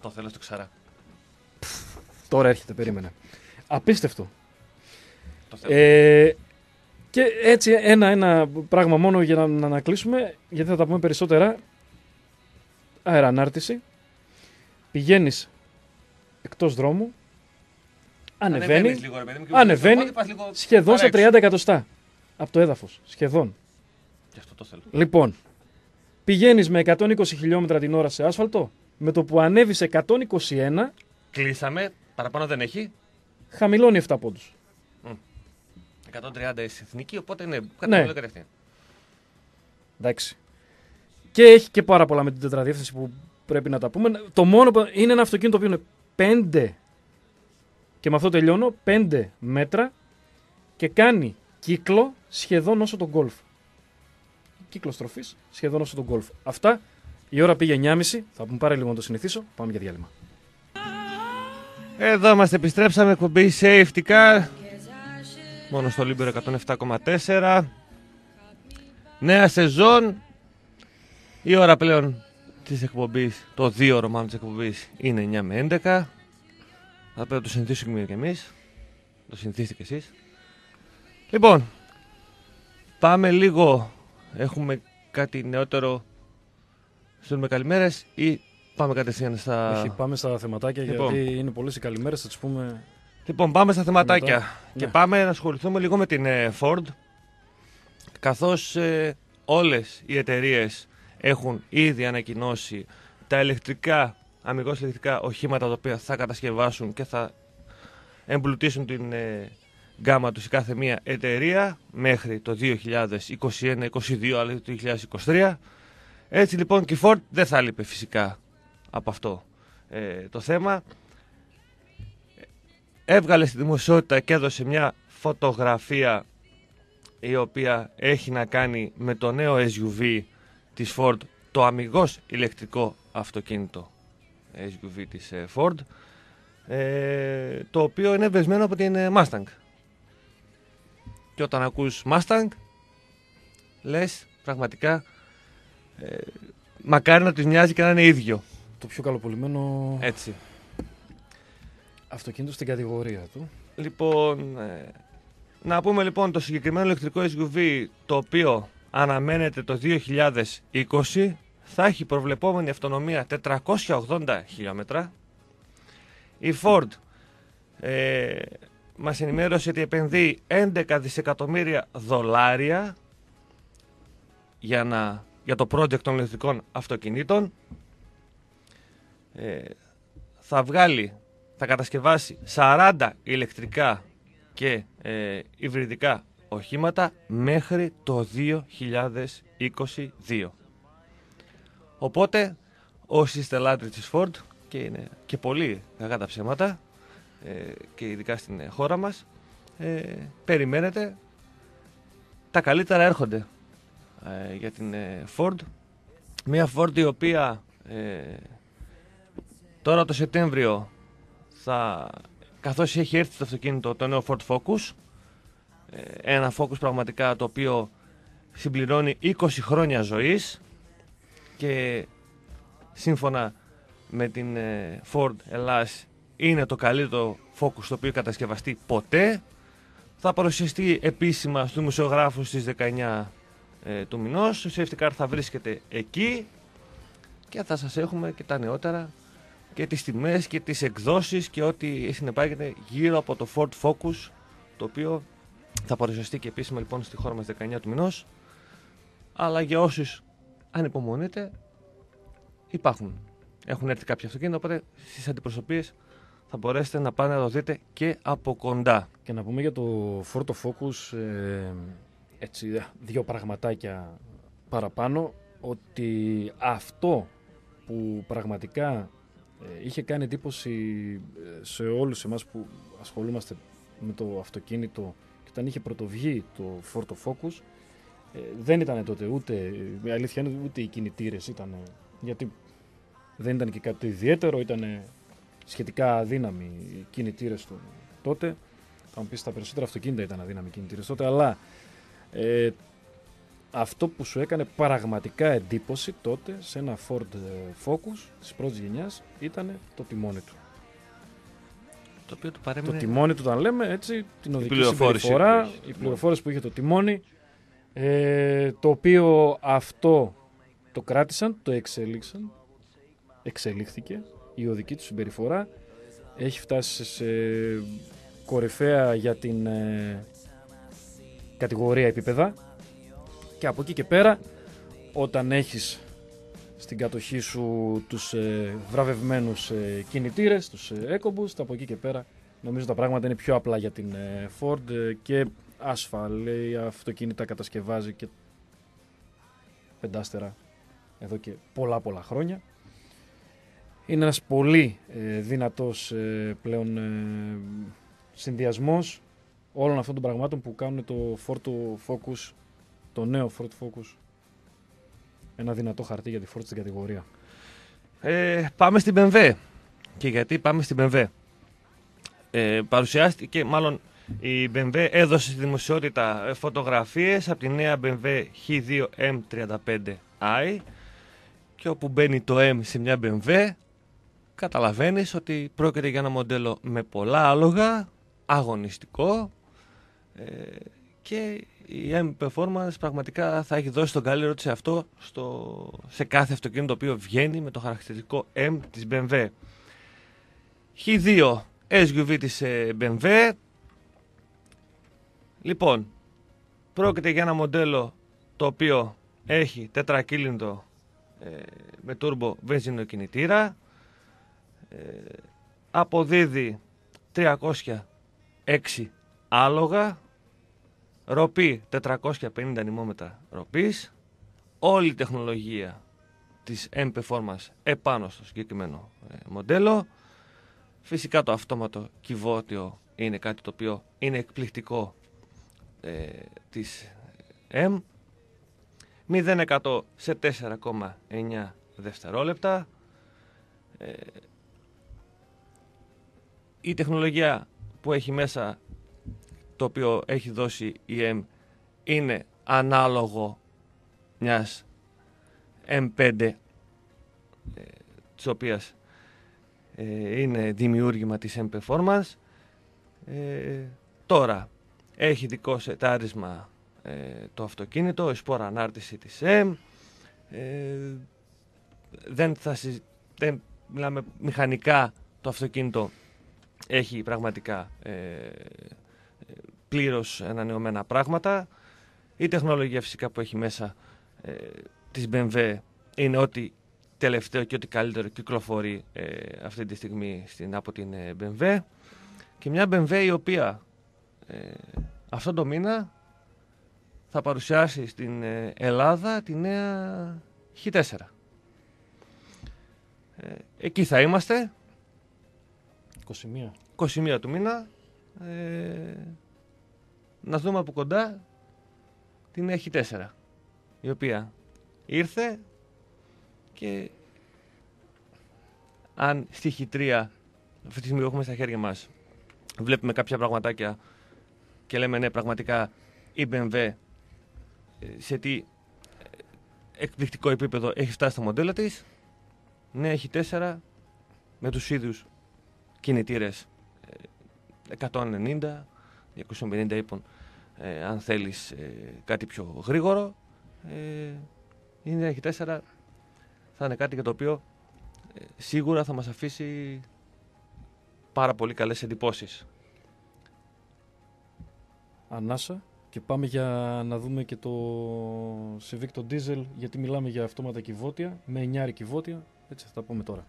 Το θέλω στο ξαρά. τώρα έρχεται, περίμενε. Απίστευτο. Το θέλω. Ε, και έτσι ένα-ένα πράγμα μόνο για να, να ανακλείσουμε, γιατί θα τα πούμε περισσότερα. Αερανάρτηση. Πηγαίνεις εκτός δρόμου. Ανεβαίνεις Ανεβαίνεις λίγο, ρε παιδί μου, και ανεβαίνει οπότε πας λίγο σχεδόν σε παρά 30 εκατοστά από το έδαφος. Σχεδόν. Γι' αυτό το θέλω. Λοιπόν, πηγαίνεις με 120 χιλιόμετρα την ώρα σε άσφαλτο. Με το που ανέβεις σε 121, Κλείσαμε. Παραπάνω δεν έχει. χαμηλώνει 7 πόντους. 130 είσαι εθνική, οπότε είναι Ναι. κατευθείαν. κατευθείαν. Εντάξει. Και έχει και πάρα πολλά με την τετραδιεύθυνση που πρέπει να τα πούμε. Το μόνο που είναι ένα αυτοκίνητο που είναι 5 και με αυτό τελειώνω, 5 μέτρα και κάνει κύκλο σχεδόν όσο τον γκολφ. Κύκλο στροφής σχεδόν όσο τον γκολφ. Αυτά. Η ώρα πήγε 9.30. Θα πούμε πάρε λίγο να το συνηθίσω. Πάμε για διάλειμμα. Εδώ είμαστε, επιστρέψαμε εκπομπή Safety Car. Μόνο στο Libero 107,4. Νέα σεζόν. Η ώρα πλέον της εκπομπής, το δύο ώρο μάλλον της εκπομπής είναι 9 με 11. Θα πρέπει να το συνηθίσουμε και εμείς. Το συνηθίστε κι εσείς. Λοιπόν, πάμε λίγο. Έχουμε κάτι νεότερο. Στέλνουμε καλημέρες ή πάμε κατευθείαν στα... Όχι, πάμε στα θεματάκια Λοιπόν. γιατί είναι πολλές οι καλημέρες. Θα τις πούμε Λοιπόν, πάμε στα θεματάκια. Μετά. Και Ναι. πάμε να ασχοληθούμε λίγο με την ε, Ford. Καθώς ε, όλες οι εταιρείες έχουν ήδη ανακοινώσει τα ηλεκτρικά, αμυγός ηλεκτρικά οχήματα τα οποία θα κατασκευάσουν και θα εμπλουτίσουν την ε, γκάμα τους η κάθε μία εταιρεία μέχρι το 2021-2022 αλλά το 2023. Έτσι λοιπόν και η Ford δεν θα λείπει φυσικά από αυτό ε, το θέμα. Έβγαλε στη δημοσιότητα και έδωσε μια φωτογραφία η οποία έχει να κάνει με το νέο SUV της Ford, το αμυγός ηλεκτρικό αυτοκίνητο SUV της ε, Ford, ε, το οποίο είναι βεσμένο από την ε, Mustang. Και όταν ακούς Mustang, λες πραγματικά ε, μακάρι να τους μοιάζει και να είναι ίδιο. Το πιο καλοπολιμένο Έτσι. αυτοκίνητο στην κατηγορία του. Λοιπόν, ε, να πούμε λοιπόν το συγκεκριμένο ηλεκτρικό SUV το οποίο αναμένεται το 2020 θα έχει προβλεπόμενη αυτονομία 480 χιλιόμετρα. Η Ford ε, μας ενημέρωσε ότι επενδύει 11 δισεκατομμύρια δολάρια για, να, για το project των ηλεκτρικών αυτοκινήτων. Ε, θα βγάλει, θα κατασκευάσει 40 ηλεκτρικά και ε, υβριδικά οχήματα μέχρι το 2022. Οπότε, όσοι είστε λάτρεις της Ford και είναι και πολύ κακά τα ψέματα ε, και ειδικά στην ε, χώρα μας, ε, περιμένετε τα καλύτερα έρχονται ε, για την ε, Ford. Μια Ford η οποία ε, τώρα το Σεπτέμβριο θα, καθώς έχει έρθει το αυτοκίνητο το νέο Ford Focus, ε, ένα Focus πραγματικά το οποίο συμπληρώνει 20 χρόνια ζωής και σύμφωνα με την ε, Ford Ελλάς είναι το καλύτερο Focus το οποίο κατασκευαστεί ποτέ. Θα παρουσιαστεί επίσημα στους δημοσιογράφους στις 19 ε, του μηνός. Το safety car θα βρίσκεται εκεί και θα σας έχουμε και τα νεότερα και τις τιμές και τις εκδόσεις και ό,τι συνεπάγεται γύρω από το Ford Focus το οποίο θα παρουσιαστεί και επίσημα λοιπόν στη χώρα μας 19 του μηνός αλλά για όσους ανυπομονείτε υπάρχουν. Έχουν έρθει κάποια αυτοκίνητα οπότε στις αντιπροσωπείες θα μπορέσετε να πάνε να το δείτε και από κοντά. Και να πούμε για το Ford Focus ε, έτσι, δύο πραγματάκια παραπάνω ότι αυτό που πραγματικά ε, είχε κάνει εντύπωση ε, σε όλους εμάς που ασχολούμαστε με το αυτοκίνητο και όταν είχε πρωτοβγεί το Ford Focus ε, δεν ήταν τότε ούτε, η αλήθεια είναι ούτε οι κινητήρες ήταν γιατί δεν ήταν και κάτι ιδιαίτερο, ήταν σχετικά αδύναμοι οι κινητήρες του τότε. Θα μου πεις τα περισσότερα αυτοκίνητα ήταν αδύναμοι κινητήρες τότε, αλλά ε, αυτό που σου έκανε πραγματικά εντύπωση τότε σε ένα Ford ε, Focus της πρώτης γενιάς ήταν το τιμόνι του. Το οποίο του Το παρέμεινε τιμόνι του, όταν λέμε έτσι, την οδική πληροφόρηση συμπεριφορά, που έχει. η πληροφόρηση που είχε το τιμόνι, ε, το οποίο αυτό το κράτησαν, το εξέλιξαν, εξελίχθηκε, η οδική του συμπεριφορά έχει φτάσει σε κορυφαία για την ε, κατηγορία επίπεδα και από εκεί και πέρα όταν έχεις στην κατοχή σου τους ε, βραβευμένους ε, κινητήρες, τους ε, EcoBoost, από εκεί και πέρα νομίζω τα πράγματα είναι πιο απλά για την ε, Ford ε, και ασφαλή αυτοκίνητα κατασκευάζει και πεντάστερα εδώ και πολλά πολλά χρόνια. Είναι ένας πολύ ε, δυνατός ε, πλέον ε, συνδυασμός όλων αυτών των πραγμάτων που κάνουν το Ford Focus, το νέο Ford Focus, ένα δυνατό χαρτί για τη Ford στην κατηγορία. Ε, πάμε στην BMW. Και γιατί πάμε στην BMW. Ε, παρουσιάστηκε, μάλλον η BMW έδωσε στη δημοσιότητα ε, φωτογραφίες από τη νέα BMW H2 M35i και όπου μπαίνει το M σε μια BMW καταλαβαίνεις ότι πρόκειται για ένα μοντέλο με πολλά άλογα, αγωνιστικό ε, και η M Performance πραγματικά θα έχει δώσει τον καλύτερο της σε αυτό στο, σε κάθε αυτοκίνητο το οποίο βγαίνει με το χαρακτηριστικό M της BMW. H2 SUV της ε, BMW. Λοιπόν, πρόκειται για ένα μοντέλο το οποίο έχει τετρακύλινδρο ε, με τούρμπο βενζινοκινητήρα. Ε, αποδίδει 306 άλογα, ροπή 450 νημόμετρα ροπής, όλη η τεχνολογία της M-Performance επάνω στο συγκεκριμένο ε, μοντέλο. Φυσικά το αυτόματο κυβότιο είναι κάτι το οποίο είναι εκπληκτικό ε, της M. 0% σε 4,9 δευτερόλεπτα. Ε, η τεχνολογία που έχει μέσα το οποίο έχει δώσει η M είναι ανάλογο μιας M5 ε, της οποίας ε, είναι δημιούργημα της M Performance. Ε, τώρα έχει δικό σετάρισμα ε, το αυτοκίνητο, η σπόρα ανάρτηση της M. Ε, δεν θα συ... δεν μιλάμε μηχανικά το αυτοκίνητο έχει πραγματικά ε, πλήρως ανανεωμένα πράγματα η τεχνολογία φυσικά που έχει μέσα ε, της BMW είναι ότι τελευταίο και ό,τι καλύτερο κυκλοφορεί ε, αυτή τη στιγμή στην, από την ε, BMW και μια BMW η οποία ε, αυτό το μήνα θα παρουσιάσει στην ε, Ελλάδα τη νέα H4. εκεί θα είμαστε. 21. 21 του μήνα. Να δούμε από κοντά την νέα H4. Η οποία ήρθε και αν στη χιτρία αυτή τη στιγμή έχουμε στα χέρια μας βλέπουμε κάποια πραγματάκια και λέμε ναι πραγματικά η BMW ε, σε τι ε, εκπληκτικό επίπεδο έχει φτάσει στα μοντέλα της ναι έχει τέσσερα με τους ίδιους κινητήρες 190 250 είπων αν θέλεις κάτι πιο γρήγορο είναι έχει τέσσερα θα είναι κάτι για το οποίο ε, σίγουρα θα μας αφήσει πάρα πολύ καλές εντυπώσεις. Ανάσα και πάμε για να δούμε και το Civic το Diesel γιατί μιλάμε για αυτόματα κυβότια με εννιάρι κυβότια έτσι θα τα πούμε τώρα.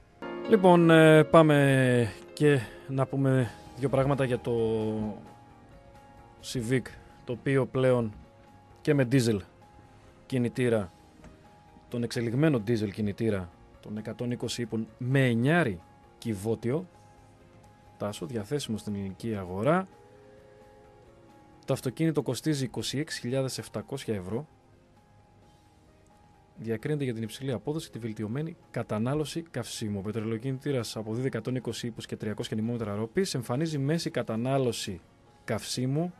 Λοιπόν ε, πάμε και να πούμε δύο πράγματα για το Civic το οποίο πλέον και με diesel κινητήρα τον εξελιγμένο diesel κινητήρα των 120 ύπων με εννιάρι κυβότιο τάσο διαθέσιμο στην ελληνική αγορά το αυτοκίνητο κοστίζει 26.700 ευρώ διακρίνεται για την υψηλή απόδοση και τη βελτιωμένη κατανάλωση καυσίμου. Ο πετρελοκίνητήρα αποδίδει 120 ύπους και 300 νημόμετρα ρόπη. Εμφανίζει μέση κατανάλωση καυσίμου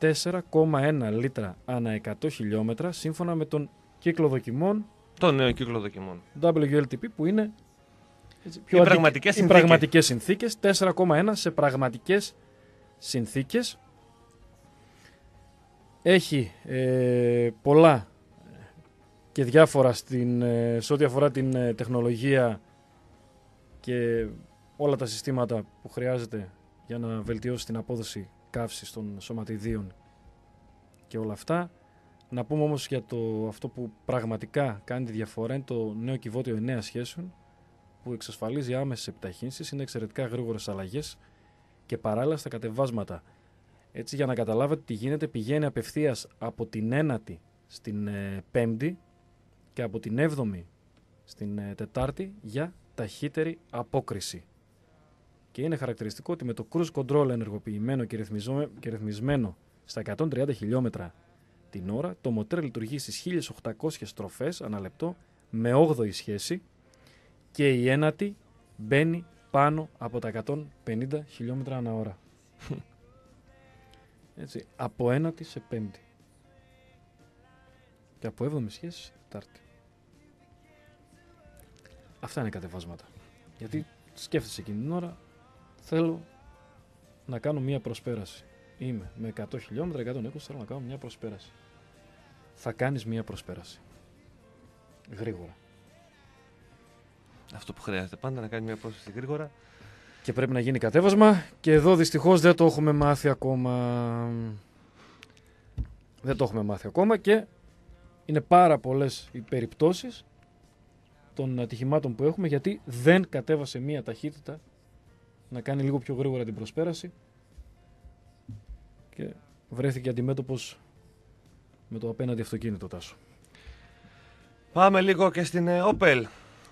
4,1 λίτρα ανά 100 χιλιόμετρα σύμφωνα με τον κύκλο δοκιμών. Το νέο κύκλο δοκιμών. WLTP που είναι πιο οι πραγματικές συνθήκες. πραγματικές συνθήκες. 4,1 σε πραγματικές συνθήκες. Έχει ε, πολλά και διάφορα στην, ε, σε ό,τι αφορά την ε, τεχνολογία και όλα τα συστήματα που χρειάζεται για να βελτιώσει την απόδοση καύσης των σωματιδίων και όλα αυτά. Να πούμε όμως για το, αυτό που πραγματικά κάνει τη διαφορά είναι το νέο κυβότιο 9 σχέσεων που εξασφαλίζει άμεσες επιταχύνσεις, είναι εξαιρετικά γρήγορες αλλαγές και παράλληλα στα κατεβάσματα. Έτσι για να καταλάβετε τι γίνεται πηγαίνει απευθείας από την ένατη στην ε, πέμπτη και από την έβδομη στην ε, τετάρτη για ταχύτερη απόκριση. Και είναι χαρακτηριστικό ότι με το cruise control ενεργοποιημένο και ρυθμισμένο στα 130 χιλιόμετρα την ώρα, το μοτέρ λειτουργεί στις 1800 στροφές ανά λεπτό με 8η σχέση και η ένατη μπαίνει πάνω από τα 150 χιλιόμετρα ανά ώρα. Έτσι, από ένατη σε πέμπτη. Και από 7η σχέση σε τετάρτη. Αυτά είναι κατεβάσματα. Γιατί σκέφτεσαι εκείνη την ώρα, θέλω να κάνω μία προσπέραση. Είμαι με 100 χιλιόμετρα, 120 θέλω να κάνω μια προσπέραση. Θα κάνεις μια προσπέραση. Γρήγορα. Αυτό που χρειάζεται πάντα να κάνει μια πρόσθεση γρήγορα. και πρέπει να γίνει κατέβασμα και εδώ δυστυχώς δεν το έχουμε μάθει ακόμα. Δεν το έχουμε μάθει ακόμα και είναι πάρα πολλές οι περιπτώσεις των ατυχημάτων που έχουμε γιατί δεν κατέβασε μία ταχύτητα να κάνει λίγο πιο γρήγορα την προσπέραση και βρέθηκε αντιμέτωπος με το απέναντι αυτοκίνητο τάσο. Πάμε λίγο και στην ε, Opel.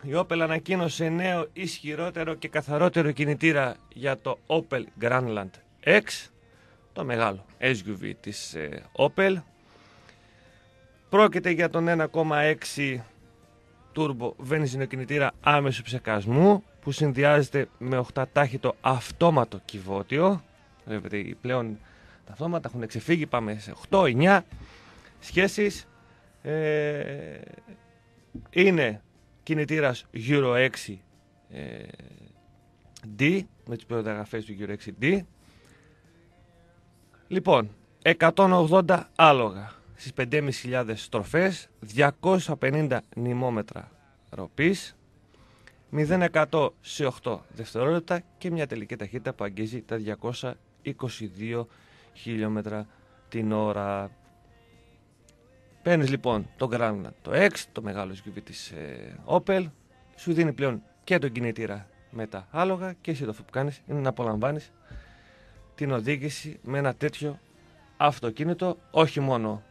Η Opel ανακοίνωσε νέο ισχυρότερο και καθαρότερο κινητήρα για το Opel Grandland X, το μεγάλο SUV της ε, Opel. Πρόκειται για τον 1,6 turbo βενζινοκινητήρα κινητήρα άμεσου ψεκασμού που συνδυάζεται με 8 τάχυτο αυτόματο κυβότιο. Βλέπετε πλέον τα αυτόματα έχουν ξεφύγει, πάμε σε 8-9 σχέσεις. Ε, είναι κινητήρας Euro 6 ε, D, με τις προδιαγραφές του Euro 6D. Λοιπόν, 180 άλογα στις 5.500 στροφές, 250 νημόμετρα ροπής, 0% σε 8 δευτερόλεπτα και μια τελική ταχύτητα που αγγίζει τα 222 χιλιόμετρα την ώρα. Παίρνεις λοιπόν το Grand το X, το μεγάλο SUV της ε, Opel, σου δίνει πλέον και τον κινητήρα με τα άλογα και εσύ το που κάνεις είναι να απολαμβάνεις την οδήγηση με ένα τέτοιο αυτοκίνητο όχι μόνο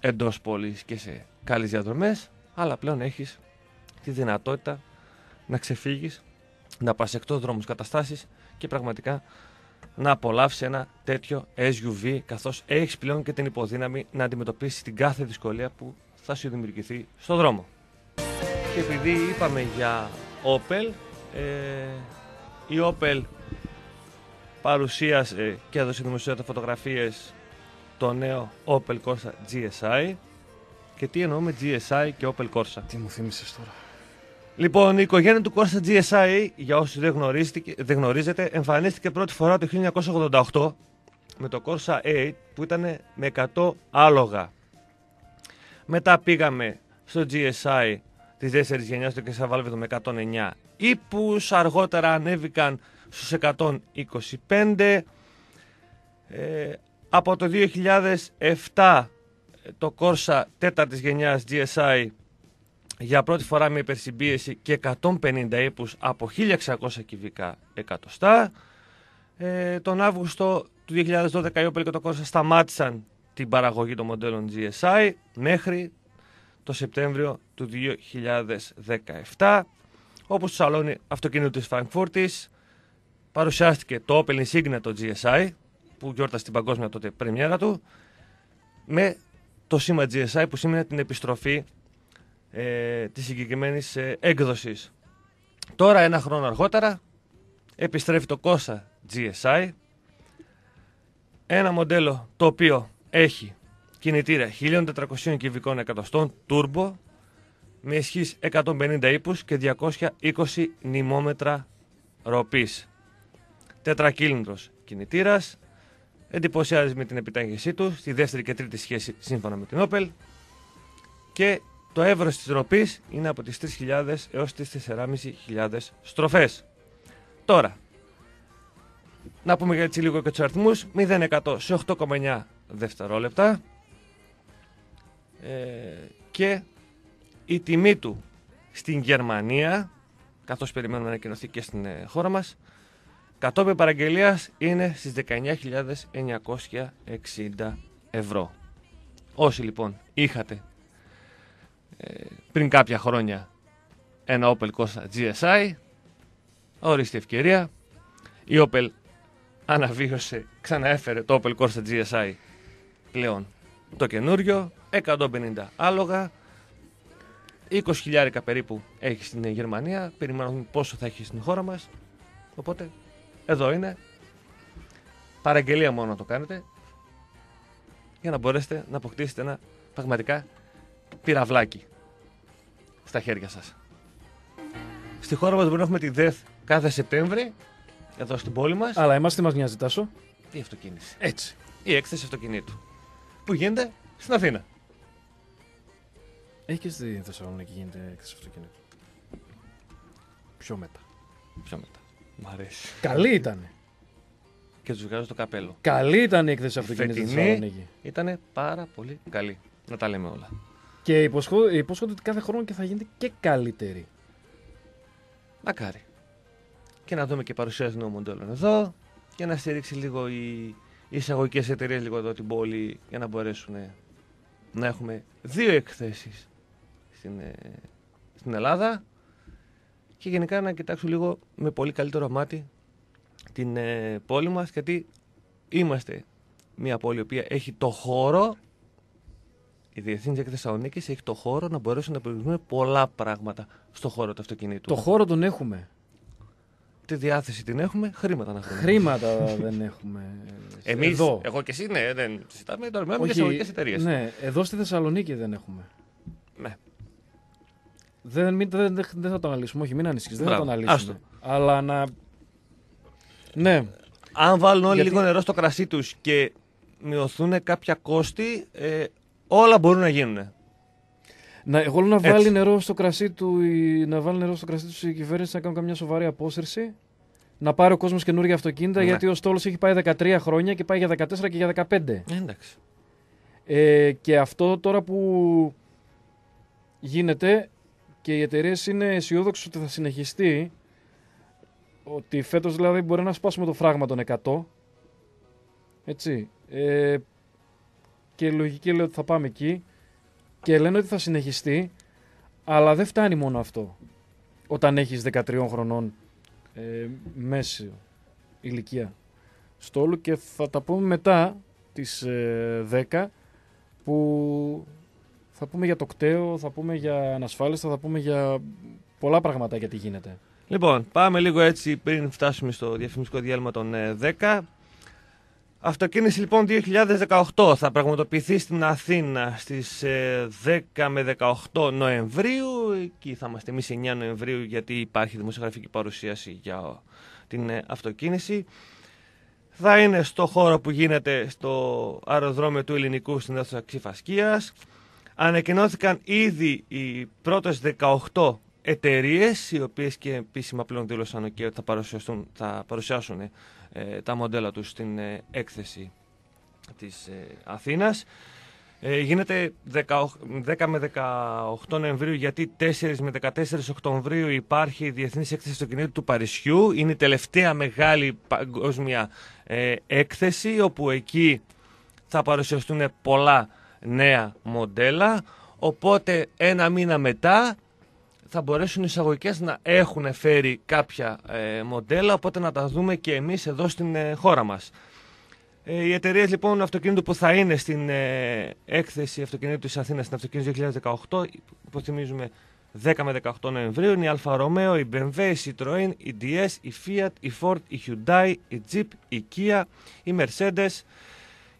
εντός πόλης και σε καλές διαδρομές αλλά πλέον έχεις τη δυνατότητα να ξεφύγεις, να πας εκτός δρόμους καταστάσεις και πραγματικά να απολαύσεις ένα τέτοιο SUV καθώς έχεις πλέον και την υποδύναμη να αντιμετωπίσεις την κάθε δυσκολία που θα σου δημιουργηθεί στον δρόμο. Και επειδή είπαμε για Opel, ε, η Opel παρουσίασε και έδωσε δημοσιότητα φωτογραφίες το νέο Opel Corsa GSI και τι εννοούμε GSI και Opel Corsa; Τι μου θύμισες τώρα; Λοιπόν, η οικογένεια του Corsa GSI, για όσους δεν, δεν γνωρίζετε, εμφανίστηκε πρώτη φορά το 1988 με το Corsa 8 που ήταν με 100 άλογα. Μετά πήγαμε στο GSI της 4 γενιάς του και Valve με 109 ύπους, αργότερα ανέβηκαν στους 125. Ε, από το 2007 το Corsa 4 γενιάς GSI για πρώτη φορά με υπερσυμπίεση και 150 ύπους από 1600 κυβικά εκατοστά. Ε, τον Αύγουστο του 2012 η Opel και το Corsa σταμάτησαν την παραγωγή των μοντέλων GSI μέχρι το Σεπτέμβριο του 2017 όπου στο σαλόνι αυτοκίνητου της Φραγκφούρτης παρουσιάστηκε το Opel Insignia το GSI που γιόρτασε την παγκόσμια τότε πρεμιέρα του με το σήμα GSI που σήμαινε την επιστροφή ε, της συγκεκριμένης ε, έκδοσης. Τώρα ένα χρόνο αργότερα επιστρέφει το Corsa GSI ένα μοντέλο το οποίο έχει κινητήρα 1400 κυβικών εκατοστών turbo με ισχύς 150 ύπους και 220 νημόμετρα ροπής. Τετρακύλινδρος κινητήρας, εντυπωσιάζει με την επιτάχυνσή του στη δεύτερη και τρίτη σχέση σύμφωνα με την Opel και το εύρος της ροπής είναι από τις 3.000 έως τις 4.500 στροφές. Τώρα, να πούμε για έτσι λίγο και τους αριθμούς. 0% σε 8,9 δευτερόλεπτα. Ε, και η τιμή του στην Γερμανία, καθώς περιμένουμε να ανακοινωθεί και στην ε, χώρα μας, κατόπιν παραγγελίας είναι στις 19.960 ευρώ. Όσοι λοιπόν είχατε ε, πριν κάποια χρόνια ένα Opel Corsa GSI. Ορίστε ευκαιρία. Η Opel αναβίωσε, ξαναέφερε το Opel Corsa GSI πλέον το καινούριο. 150 άλογα. 20 χιλιάρικα περίπου έχει στην Γερμανία. Περιμένουμε πόσο θα έχει στην χώρα μας. Οπότε εδώ είναι. Παραγγελία μόνο να το κάνετε για να μπορέσετε να αποκτήσετε ένα πραγματικά πυραυλάκι στα χέρια σας. Στη χώρα μας μπορούμε να έχουμε τη ΔΕΘ κάθε Σεπτέμβρη, εδώ στην πόλη μας. Αλλά εμάς τι μας νοιάζει τόσο. Τι αυτοκίνηση. Έτσι. Η έκθεση αυτοκινήτου. Που γίνεται στην Αθήνα. Έχει και στη Θεσσαλονίκη γίνεται έκθεση αυτοκινήτου. Πιο μετά. Πιο μετά. Μ' αρέσει. Καλή ήταν. Και τους βγάζω το καπέλο. Καλή ήταν η έκθεση αυτοκίνητου τη Θεσσαλονίκη. Ήταν πάρα πολύ καλή. Να τα λέμε όλα. Και υποσχό- υπόσχονται ότι κάθε χρόνο και θα γίνεται και καλύτερη. Μακάρι. Και να δούμε και παρουσίαση νέων μοντέλων εδώ και να στηρίξει λίγο οι, οι εισαγωγικές εταιρείες λίγο εδώ την πόλη για να μπορέσουν να έχουμε δύο εκθέσεις στην, ε, στην Ελλάδα και γενικά να κοιτάξουν λίγο με πολύ καλύτερο μάτι την ε, πόλη μας γιατί είμαστε μια πόλη η οποία έχει το χώρο η Διεθνής Έκθεση Θεσσαλονίκης έχει το χώρο να μπορέσουν να προηγηθούν πολλά πράγματα στο χώρο του αυτοκινήτου. Το χώρο τον έχουμε. Τη διάθεση την έχουμε, χρήματα να έχουμε. Χρήματα δεν έχουμε. Εμείς, εδώ. εγώ και εσύ, ναι, δεν συζητάμε. Τώρα μιλάμε για Όχι, εισαγωγικές εταιρείες. Ναι, εδώ στη Θεσσαλονίκη δεν έχουμε. Ναι. Δεν, μην, δεν, δεν, δεν θα το αναλύσουμε. Όχι, μην ανησυχείς, δεν θα το Μπράβο, αναλύσουμε. άστο. Αλλά να. Ναι, Αν βάλουν όλοι Γιατί- λίγο νερό στο κρασί τους και μειωθούν κάποια κόστη, ε, όλα μπορούν να γίνουν. να, εγώ λέω να Έτσι. βάλει νερό στο κρασί του η, να βάλει νερό στο κρασί τους η κυβέρνηση να κάνει καμιά σοβαρή απόσυρση. Να πάρει ο κόσμος καινούργια αυτοκίνητα Ναι. γιατί ο στόλος έχει πάει 13 χρόνια και πάει για 14 και για 15. Ε, εντάξει. Ε, και αυτό τώρα που γίνεται και οι εταιρείες είναι αισιόδοξες ότι θα συνεχιστεί. Ότι φέτος δηλαδή μπορεί να σπάσουμε το φράγμα των 100. Έτσι. Ε, και η λογική λέει ότι θα πάμε εκεί. Και λένε ότι θα συνεχιστεί. Αλλά δεν φτάνει μόνο αυτό. Όταν έχεις 13 χρονών ε, μέση ηλικία στόλου και θα τα πούμε μετά τις ε, 10 που θα πούμε για το κταίο, θα πούμε για ανασφάλιστα, θα πούμε για πολλά πραγματάκια τι γίνεται. Λοιπόν, πάμε λίγο έτσι πριν φτάσουμε στο διαφημιστικό διάλειμμα των ε, 10. Αυτοκίνηση λοιπόν 2018 θα πραγματοποιηθεί στην Αθήνα στις ε, 10 με 18 Νοεμβρίου. Εκεί θα είμαστε εμείς 9 Νοεμβρίου γιατί υπάρχει δημοσιογραφική παρουσίαση για την ε, αυτοκίνηση. Θα είναι στο χώρο που γίνεται στο αεροδρόμιο του Ελληνικού στην αίθουσα Ξηφασκίας. Ανακοινώθηκαν ήδη οι πρώτες 18 εταιρείες, οι οποίες και επίσημα πλέον δήλωσαν και ότι θα, παρουσιάσουν, θα παρουσιάσουν ε, τα μοντέλα τους στην ε, έκθεση της ε, Αθήνας. Ε, γίνεται 10, 10 με 18 Νοεμβρίου γιατί 4 με 14 Οκτωβρίου υπάρχει η Διεθνής Έκθεση Αυτοκινήτου του Παρισιού. Είναι η τελευταία μεγάλη παγκόσμια ε, έκθεση όπου εκεί θα παρουσιαστούν πολλά νέα μοντέλα. Οπότε ένα μήνα μετά θα μπορέσουν οι εισαγωγικές να έχουν φέρει κάποια ε, μοντέλα, οπότε να τα δούμε και εμείς εδώ στην ε, χώρα μας. Ε, οι εταιρείες λοιπόν αυτοκίνητου που θα είναι στην ε, έκθεση αυτοκινήτου της Αθήνας στην αυτοκίνηση 2018, υποθυμίζουμε 10 με 18 Νοεμβρίου, είναι η Αλφα Ρωμαίο, η BMW, η Citroën, η DS, η Fiat, η Ford, η Hyundai, η Jeep, η Kia, η Mercedes,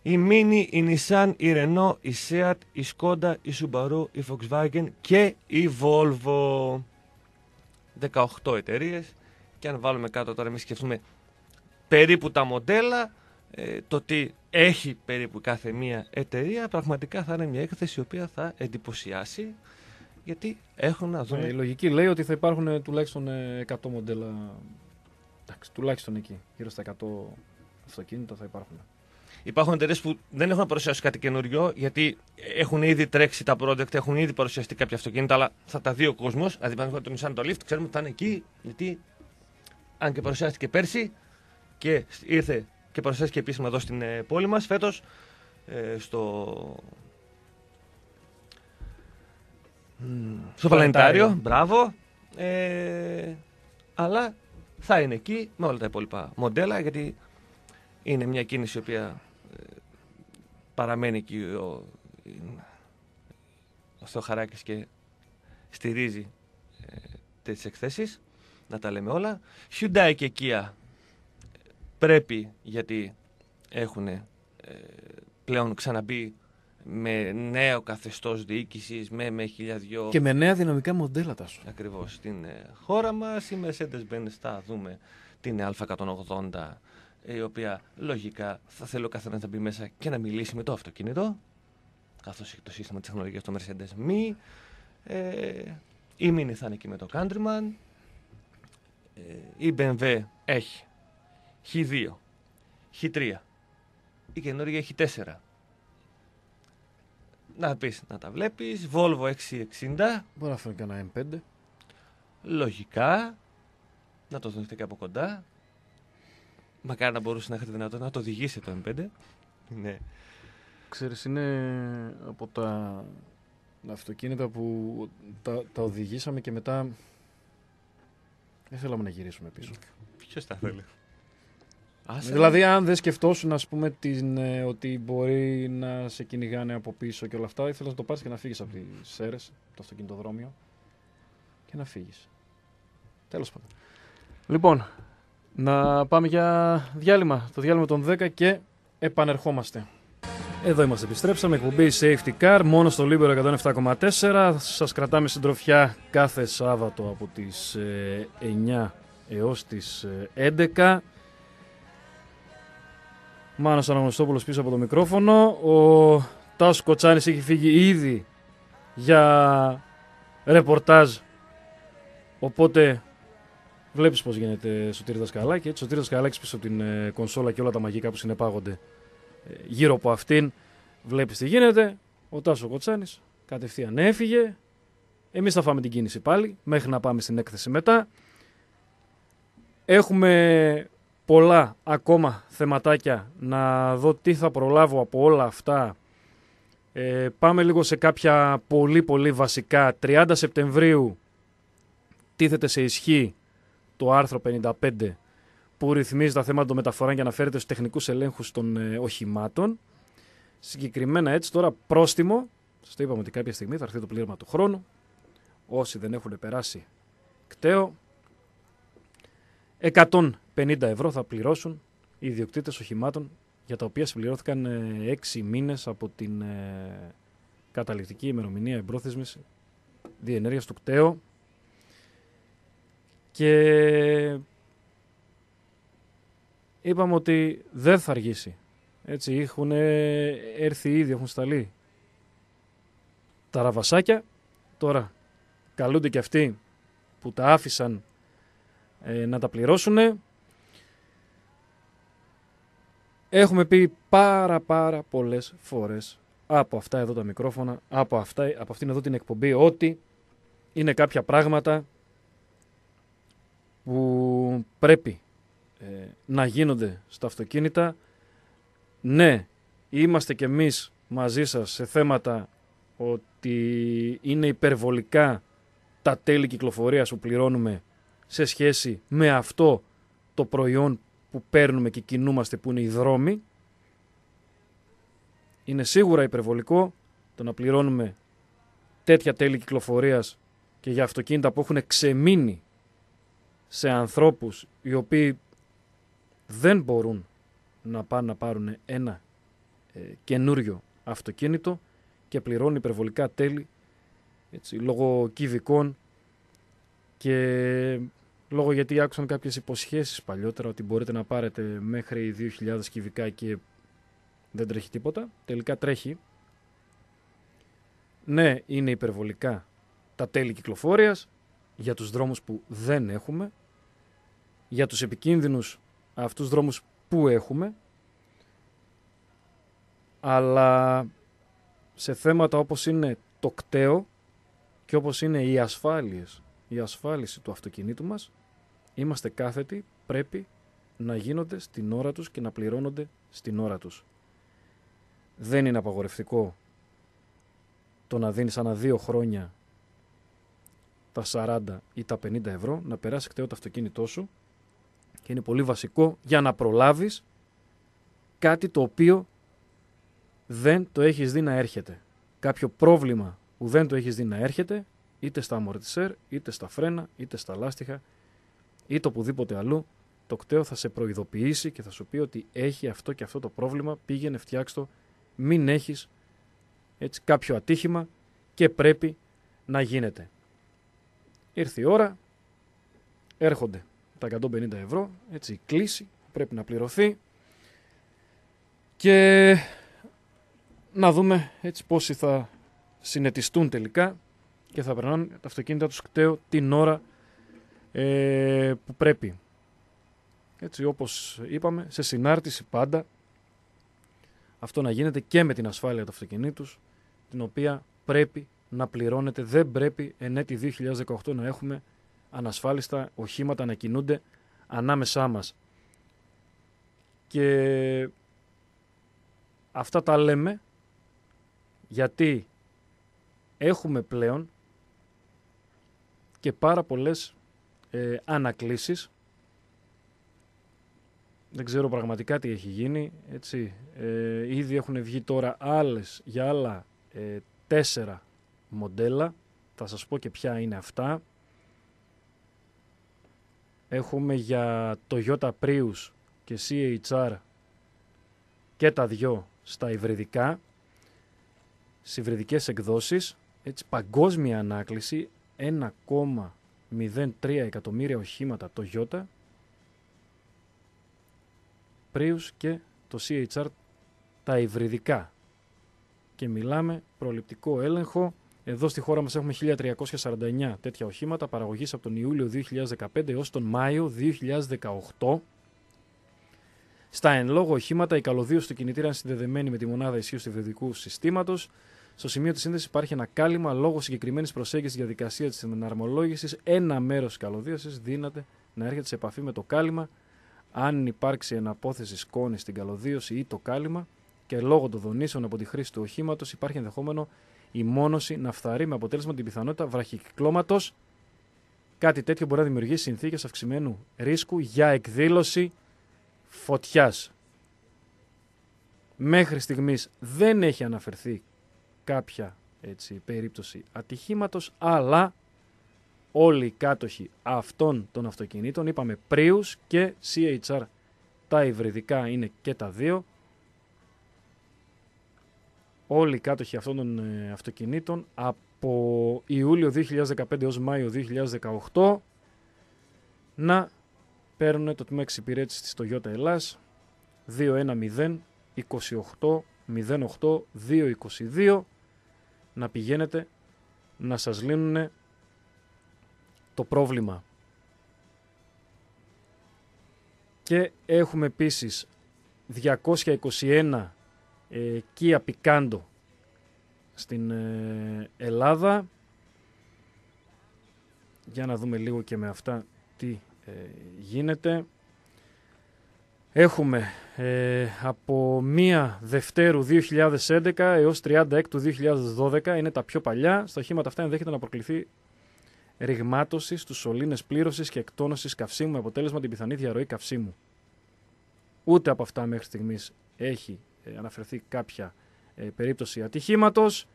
η Mini, η Nissan, η Renault, η Seat, η Skoda, η Subaru, η Volkswagen και η Volvo. 18 εταιρείες. Και αν βάλουμε κάτω τώρα, εμείς σκεφτούμε περίπου τα μοντέλα, ε, το τι έχει περίπου κάθε μία εταιρεία, πραγματικά θα είναι μια έκθεση η οποία θα εντυπωσιάσει. Γιατί έχουν να δουν. Ε, η λογική λέει ότι θα υπάρχουν ε, τουλάχιστον ε, 100 μοντέλα. Εντάξει, τουλάχιστον εκεί. Γύρω στα 100 αυτοκίνητα θα υπάρχουν. Υπάρχουν εταιρείες που δεν έχουν παρουσιάσει κάτι καινούριο, γιατί έχουν ήδη τρέξει τα project, έχουν ήδη παρουσιαστεί κάποια αυτοκίνητα, αλλά θα τα δει ο κόσμος. Δηλαδή, παραδείγματο το Nissan το Lift, ξέρουμε ότι θα είναι εκεί, γιατί αν και παρουσιάστηκε πέρσι και ήρθε και παρουσιάστηκε επίσημα εδώ στην ε, πόλη μας φέτος. Ε, στο. Μμμ, Στο Πλανητάριο. Πλανητάριο, μπράβο. Ε, αλλά θα είναι εκεί με όλα τα υπόλοιπα μοντέλα, γιατί είναι μια κίνηση η οποία ε, παραμένει εκεί ο, ο Θεοχαράκης και στηρίζει ε, τις εκθέσεις, να τα λέμε όλα. Hyundai και Kia πρέπει γιατί έχουν ε, πλέον ξαναμπεί με νέο καθεστώς διοίκησης, με, με χιλιαδιό Και με νέα δυναμικά μοντέλα τάσου. ακριβώς στην ε, χώρα μας. Η Mercedes-Benz θα δούμε την Α180 η οποία λογικά θα θέλω ο καθένας να μπει μέσα και να μιλήσει με το αυτοκίνητο καθώς έχει το σύστημα της τεχνολογίας του Mercedes Me. Ε, η Mini θα είναι εκεί με το Countryman. ε, η BMW έχει Χ2, Χ3, η καινούργια έχει 4. Να πεις να τα βλέπεις, Volvo 660. Μπορεί να φέρει κανένα M5. Λογικά, να το δείτε και από κοντά. Μακάρι να μπορούσε να έχετε δυνατότητα να το οδηγήσει το M5. Ναι. Ξέρεις, είναι από τα αυτοκίνητα που τα, τα οδηγήσαμε και μετά δεν θέλαμε να γυρίσουμε πίσω. Ποιος τα θέλει; Άσε. Δηλαδή, αν δεν σκεφτόσουν ας πούμε, την, ε, ότι μπορεί να σε κυνηγάνε από πίσω και όλα αυτά, ήθελα να το πάρεις και να φύγεις από τι ΣΕΡΕ, το αυτοκινητοδρόμιο και να φύγεις. Τέλος πάντων. Λοιπόν, να πάμε για διάλειμμα. Το διάλειμμα των 10 και επανερχόμαστε. Εδώ είμαστε, επιστρέψαμε. Εκπομπή Safety Car, μόνο στο Libero 107,4. Σας κρατάμε συντροφιά κάθε Σάββατο από τις ε, 9 έως τις ε, 11. Μάνος Αναγνωστόπουλος πίσω από το μικρόφωνο. Ο Τάσος Κοτσάνης έχει φύγει ήδη για ρεπορτάζ. Οπότε βλέπεις πώς γίνεται Σωτήρη Δασκαλάκη. Έτσι, Σωτήρη Δασκαλάκης πίσω από την ε, κονσόλα και όλα τα μαγικά που συνεπάγονται ε, γύρω από αυτήν. Βλέπεις τι γίνεται. Ο Τάσος Κοτσάνης κατευθείαν έφυγε. Εμείς θα φάμε την κίνηση πάλι μέχρι να πάμε στην έκθεση μετά. Έχουμε πολλά ακόμα θεματάκια να δω τι θα προλάβω από όλα αυτά. Ε, πάμε λίγο σε κάποια πολύ πολύ βασικά. 30 Σεπτεμβρίου τίθεται σε ισχύ το άρθρο 55 που ρυθμίζει τα θέματα των μεταφορών και αναφέρεται στους τεχνικούς ελέγχους των ε, οχημάτων. Συγκεκριμένα έτσι τώρα πρόστιμο, σας το είπαμε ότι κάποια στιγμή θα έρθει το πλήρωμα του χρόνου, όσοι δεν έχουν περάσει κταίο, 150 ευρώ θα πληρώσουν οι ιδιοκτήτες οχημάτων για τα οποία συμπληρώθηκαν 6 μήνες από την ε, καταληκτική ημερομηνία εμπρόθεσμης διενέργειας του κταίου και είπαμε ότι δεν θα αργήσει. Έτσι, έχουν έρθει ήδη, έχουν σταλεί τα ραβασάκια. Τώρα καλούνται και αυτοί που τα άφησαν ε, να τα πληρώσουν. Έχουμε πει πάρα πάρα πολλές φορές από αυτά εδώ τα μικρόφωνα, από, αυτά, από αυτήν εδώ την εκπομπή, ότι είναι κάποια πράγματα που πρέπει ε, να γίνονται στα αυτοκίνητα. Ναι, είμαστε κι εμείς μαζί σας σε θέματα ότι είναι υπερβολικά τα τέλη κυκλοφορίας που πληρώνουμε σε σχέση με αυτό το προϊόν που παίρνουμε και κινούμαστε που είναι οι δρόμοι. Είναι σίγουρα υπερβολικό το να πληρώνουμε τέτοια τέλη κυκλοφορίας και για αυτοκίνητα που έχουν ξεμείνει σε ανθρώπους οι οποίοι δεν μπορούν να πάνε να πάρουν ένα ε, καινούριο αυτοκίνητο και πληρώνουν υπερβολικά τέλη έτσι, λόγω κυβικών και λόγω γιατί άκουσαν κάποιες υποσχέσεις παλιότερα ότι μπορείτε να πάρετε μέχρι 2.000 κυβικά και δεν τρέχει τίποτα. Τελικά τρέχει. Ναι, είναι υπερβολικά τα τέλη κυκλοφόρειας για τους δρόμους που δεν έχουμε, για τους επικίνδυνους αυτούς δρόμους που έχουμε, αλλά σε θέματα όπως είναι το κταίο και όπως είναι οι ασφάλειες, η ασφάλιση του αυτοκινήτου μας, είμαστε κάθετοι, πρέπει να γίνονται στην ώρα τους και να πληρώνονται στην ώρα τους. Δεν είναι απαγορευτικό το να δίνεις ανά δύο χρόνια τα 40 ή τα 50 ευρώ, να περάσει κταίο το αυτοκίνητό σου και είναι πολύ βασικό για να προλάβεις κάτι το οποίο δεν το έχεις δει να έρχεται. Κάποιο πρόβλημα που δεν το έχεις δει να έρχεται, είτε στα αμορτισέρ, είτε στα φρένα, είτε στα λάστιχα, είτε οπουδήποτε αλλού, το κταίο θα σε προειδοποιήσει και θα σου πει ότι έχει αυτό και αυτό το πρόβλημα, πήγαινε φτιάξ' το, μην έχεις έτσι, κάποιο ατύχημα και πρέπει να γίνεται. Ήρθε η ώρα, έρχονται τα 150 ευρώ, έτσι, η κλίση πρέπει να πληρωθεί. Και να δούμε έτσι πόσοι θα συνετιστούν τελικά και θα περνάνε τα αυτοκίνητα τους κταίου την ώρα ε, που πρέπει. Έτσι όπως είπαμε σε συνάρτηση πάντα αυτό να γίνεται και με την ασφάλεια του αυτοκινήτου την οποία πρέπει να πληρώνεται δεν πρέπει εν έτη 2018 να έχουμε ανασφάλιστα οχήματα να κινούνται ανάμεσά μας και αυτά τα λέμε γιατί έχουμε πλέον και πάρα πολλές ε, ανακλήσεις. Δεν ξέρω πραγματικά τι έχει γίνει. Έτσι. Ε, ήδη έχουν βγει τώρα άλλες για άλλα ε, τέσσερα μοντέλα. Θα σας πω και ποια είναι αυτά. Έχουμε για Toyota Prius και CHR και τα δυο στα υβριδικά, σε υβριδικές εκδόσεις, έτσι, παγκόσμια ανάκληση, 1,03 εκατομμύρια οχήματα Toyota, Prius και το CHR τα υβριδικά. Και μιλάμε προληπτικό έλεγχο. Εδώ στη χώρα μας έχουμε 1349 τέτοια οχήματα παραγωγής από τον Ιούλιο 2015 έως τον Μάιο 2018 στα εν λόγω οχήματα, η καλωδίωση του κινητήρα είναι συνδεδεμένη με τη μονάδα ισχύως του υβριδικού συστήματος. Στο σημείο της σύνδεσης υπάρχει ένα κάλυμα λόγω συγκεκριμένης προσέγγισης στη διαδικασία της εναρμολόγησης. Ένα μέρος της καλωδίωσης δύναται να έρχεται σε επαφή με το κάλυμα. Αν υπάρξει εναπόθεση σκόνη στην καλωδίωση ή το κάλυμα και λόγω των δονήσεων από τη χρήση του οχήματος υπάρχει ενδεχόμενο η μόνωση να φθαρεί με αποτέλεσμα την πιθανότητα βραχυκλώματος. Κάτι τέτοιο μπορεί να δημιουργήσει συνθήκες αυξημένου ρίσκου για εκδήλωση φωτιάς. Μέχρι στιγμής δεν έχει αναφερθεί κάποια έτσι, περίπτωση ατυχήματος, αλλά όλοι οι κάτοχοι αυτών των αυτοκινήτων, είπαμε Prius και CHR, τα υβριδικά είναι και τα δύο, όλοι οι κάτοχοι αυτών των ε, αυτοκινήτων από Ιούλιο 2015 έως Μάιο 2018 να παίρνουν το τμήμα εξυπηρέτησης της Toyota Ελλάς 210 28 08 222 να πηγαίνετε να σας λύνουν το πρόβλημα. Και έχουμε επίσης 221 ε, Kia Picanto στην ε, Ελλάδα. Για να δούμε λίγο και με αυτά τι ε, γίνεται. Έχουμε ε, από 1 Δευτέρου 2011 έως 36 του 2012, είναι τα πιο παλιά. Στα οχήματα αυτά ενδέχεται να προκληθεί ρηγμάτωση στους σωλήνες πλήρωσης και εκτόνωσης καυσίμου με αποτέλεσμα την πιθανή διαρροή καυσίμου. Ούτε από αυτά μέχρι στιγμής έχει ε, αναφερθεί κάποια περίπτωση ατυχήματος.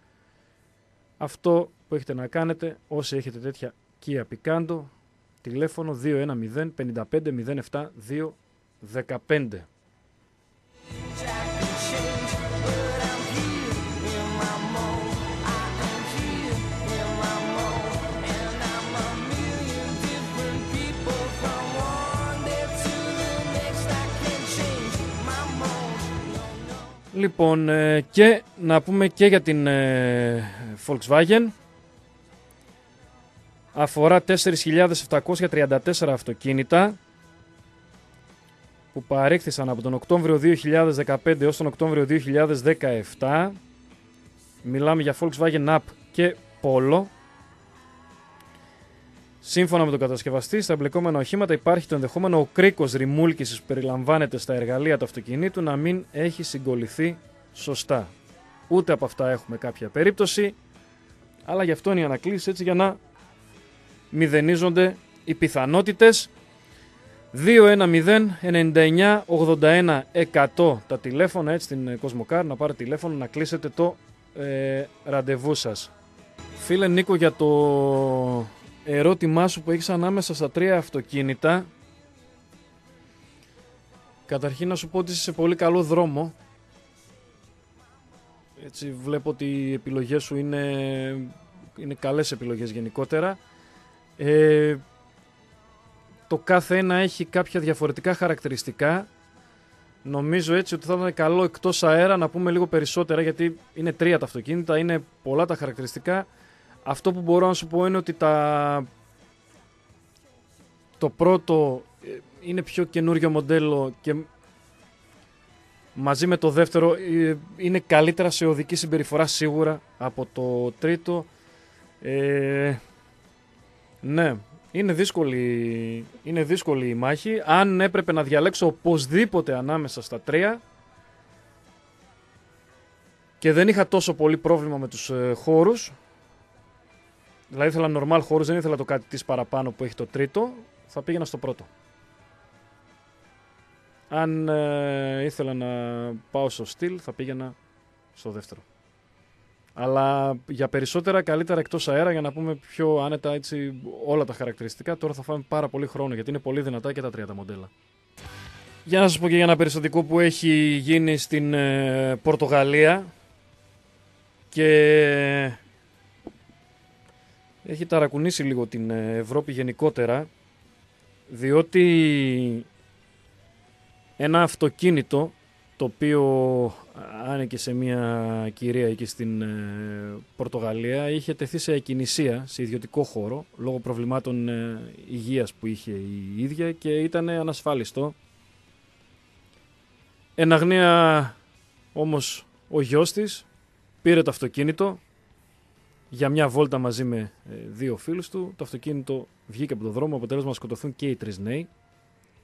Αυτό που έχετε να κάνετε όσοι έχετε τέτοια Kia Picanto Τηλέφωνο 210 55 07 215. Λοιπόν, ε, και να πούμε και για την ε, Volkswagen αφορά 4.734 αυτοκίνητα που παρήχθησαν από τον Οκτώβριο 2015 έως τον Οκτώβριο 2017. Μιλάμε για Volkswagen Up και Polo. Σύμφωνα με τον κατασκευαστή, στα εμπλεκόμενα οχήματα υπάρχει το ενδεχόμενο ο κρίκος ρημούλκησης που περιλαμβάνεται στα εργαλεία του αυτοκινήτου να μην έχει συγκοληθεί σωστά. Ούτε από αυτά έχουμε κάποια περίπτωση, αλλά γι' αυτό είναι η ανακλήση έτσι για να μηδενίζονται οι πιθανότητες 2-1-0-99-81 100 τα τηλέφωνα έτσι στην Κοσμοκάρ να πάρετε τηλέφωνο να κλείσετε το ε, ραντεβού σας. Φίλε Νίκο για το ερώτημά σου που έχεις ανάμεσα στα τρία αυτοκίνητα καταρχήν να σου πω ότι είσαι σε πολύ καλό δρόμο έτσι βλέπω ότι οι επιλογές σου είναι, είναι καλές επιλογές γενικότερα ε, το κάθε ένα έχει κάποια διαφορετικά χαρακτηριστικά. Νομίζω έτσι ότι θα ήταν καλό εκτός αέρα να πούμε λίγο περισσότερα γιατί είναι τρία τα αυτοκίνητα, είναι πολλά τα χαρακτηριστικά. Αυτό που μπορώ να σου πω είναι ότι τα, το πρώτο ε, είναι πιο καινούριο μοντέλο και μαζί με το δεύτερο ε, είναι καλύτερα σε οδική συμπεριφορά σίγουρα από το τρίτο. Ε, ναι, είναι δύσκολη, είναι δύσκολη η μάχη. Αν έπρεπε να διαλέξω οπωσδήποτε ανάμεσα στα τρία και δεν είχα τόσο πολύ πρόβλημα με τους ε, χώρους, δηλαδή ήθελα normal χώρους, δεν ήθελα το κάτι της παραπάνω που έχει το τρίτο, θα πήγαινα στο πρώτο. Αν ε, ήθελα να πάω στο στυλ, θα πήγαινα στο δεύτερο. Αλλά για περισσότερα καλύτερα εκτός αέρα για να πούμε πιο άνετα έτσι όλα τα χαρακτηριστικά. Τώρα θα φάμε πάρα πολύ χρόνο γιατί είναι πολύ δυνατά και τα τρία τα μοντέλα. Για να σας πω και για ένα περιστατικό που έχει γίνει στην ε, Πορτογαλία και έχει ταρακουνήσει λίγο την ε, Ευρώπη γενικότερα διότι ένα αυτοκίνητο το οποίο άνοιγε σε μια κυρία εκεί στην ε, Πορτογαλία είχε τεθεί σε ακινησία, σε ιδιωτικό χώρο λόγω προβλημάτων ε, υγείας που είχε η ίδια και ήταν ανασφάλιστο. Εν αγνία όμως ο γιος της πήρε το αυτοκίνητο για μια βόλτα μαζί με ε, δύο φίλους του. Το αυτοκίνητο βγήκε από τον δρόμο, αποτέλεσμα να σκοτωθούν και οι τρεις νέοι.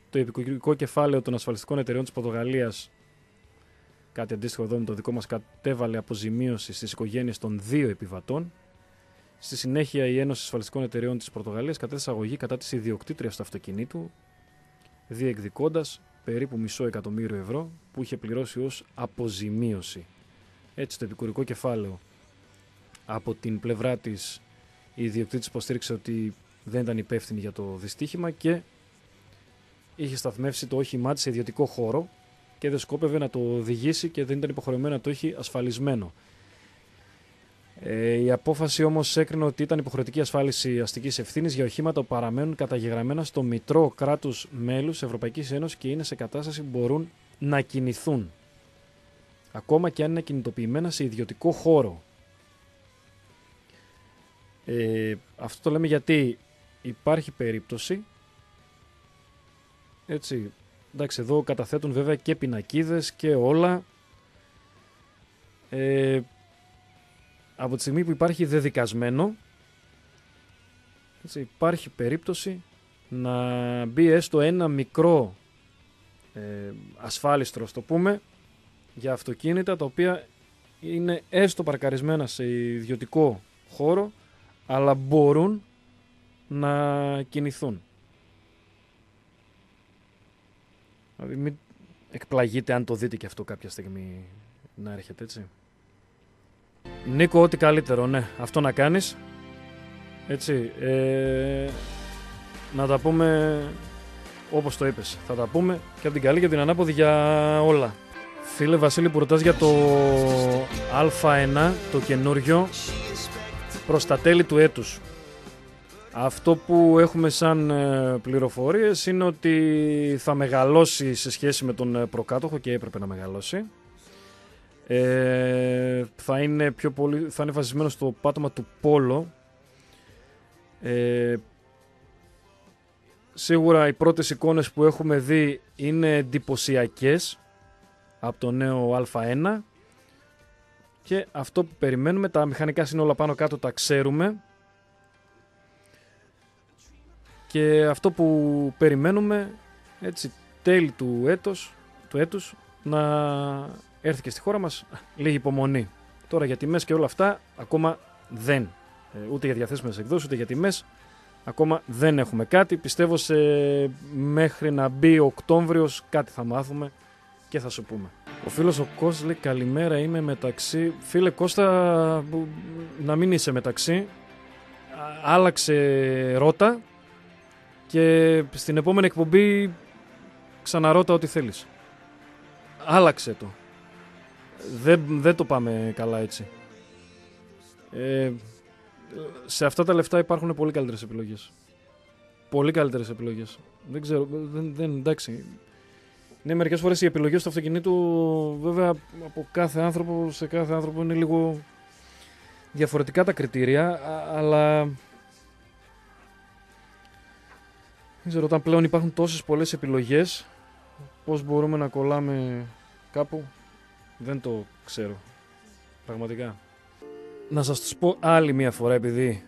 Το επικοινωνικό κεφάλαιο των ασφαλιστικών εταιρεών της Πορτογαλίας Κάτι αντίστοιχο εδώ με το δικό μας κατέβαλε αποζημίωση στις οικογένειες των δύο επιβατών. Στη συνέχεια η Ένωση Ασφαλιστικών Εταιρεών της Πορτογαλίας κατέθεσε αγωγή κατά της ιδιοκτήτριας του αυτοκινήτου, διεκδικώντας περίπου μισό εκατομμύριο ευρώ που είχε πληρώσει ως αποζημίωση. Έτσι το επικουρικό κεφάλαιο από την πλευρά της η ιδιοκτήτης υποστήριξε ότι δεν ήταν υπεύθυνη για το δυστύχημα και είχε σταθμεύσει το όχημά της σε ιδιωτικό χώρο και δεν σκόπευε να το οδηγήσει και δεν ήταν υποχρεωμένο να το έχει ασφαλισμένο. Ε, η απόφαση όμως έκρινε ότι ήταν υποχρεωτική ασφάλιση αστικής ευθύνης για οχήματα που παραμένουν καταγεγραμμένα στο μητρό κράτους μέλους Ευρωπαϊκής Ένωσης και είναι σε κατάσταση που μπορούν να κινηθούν. Ακόμα και αν είναι κινητοποιημένα σε ιδιωτικό χώρο. Ε, αυτό το λέμε γιατί υπάρχει περίπτωση έτσι, Εντάξει, εδώ καταθέτουν βέβαια και πινακίδες και όλα. Ε, από τη στιγμή που υπάρχει δεδικασμένο, έτσι, υπάρχει περίπτωση να μπει έστω ένα μικρό ε, ασφάλιστρο, το πούμε, για αυτοκίνητα τα οποία είναι έστω παρκαρισμένα σε ιδιωτικό χώρο, αλλά μπορούν να κινηθούν. Δηλαδή μην εκπλαγείτε αν το δείτε και αυτό κάποια στιγμή να έρχεται έτσι. Νίκο, ό,τι καλύτερο, ναι. Αυτό να κάνεις. Έτσι. Ε, να τα πούμε όπως το είπες. Θα τα πούμε και από την καλή και την ανάποδη για όλα. Φίλε Βασίλη που ρωτάς για το Α1, το καινούριο, προς τα τέλη του έτους. Αυτό που έχουμε σαν ε, πληροφορίες είναι ότι θα μεγαλώσει σε σχέση με τον ε, προκάτοχο και έπρεπε να μεγαλώσει. Ε, θα, είναι πιο πολύ, θα είναι βασισμένο στο πάτωμα του Πόλο. Ε, σίγουρα οι πρώτες εικόνες που έχουμε δει είναι εντυπωσιακές από το νέο Α1 και αυτό που περιμένουμε, τα μηχανικά σύνολα πάνω κάτω τα ξέρουμε και αυτό που περιμένουμε έτσι τέλη του έτος, του έτους να έρθει και στη χώρα μας λίγη υπομονή. Τώρα για τιμές και όλα αυτά ακόμα δεν. Ε, ούτε για διαθέσιμες εκδόσεις ούτε για τιμές ακόμα δεν έχουμε κάτι. Πιστεύω σε μέχρι να μπει Οκτώβριος κάτι θα μάθουμε και θα σου πούμε. Ο φίλος ο Κώστας λέει καλημέρα είμαι μεταξύ. Φίλε Κώστα να μην είσαι μεταξύ. Άλλαξε ρότα και στην επόμενη εκπομπή ξαναρώτα ό,τι θέλεις. Άλλαξε το. Δεν, δεν το πάμε καλά έτσι. Ε, σε αυτά τα λεφτά υπάρχουν πολύ καλύτερες επιλογές. Πολύ καλύτερες επιλογές. Δεν ξέρω, δεν, δεν, εντάξει. Ναι, μερικές φορές οι επιλογές του αυτοκινήτου βέβαια από κάθε άνθρωπο σε κάθε άνθρωπο είναι λίγο διαφορετικά τα κριτήρια, αλλά Δεν ξέρω, όταν πλέον υπάρχουν τόσες πολλές επιλογές, πώς μπορούμε να κολλάμε κάπου, δεν το ξέρω. Πραγματικά. Να σας τους πω άλλη μια φορά, επειδή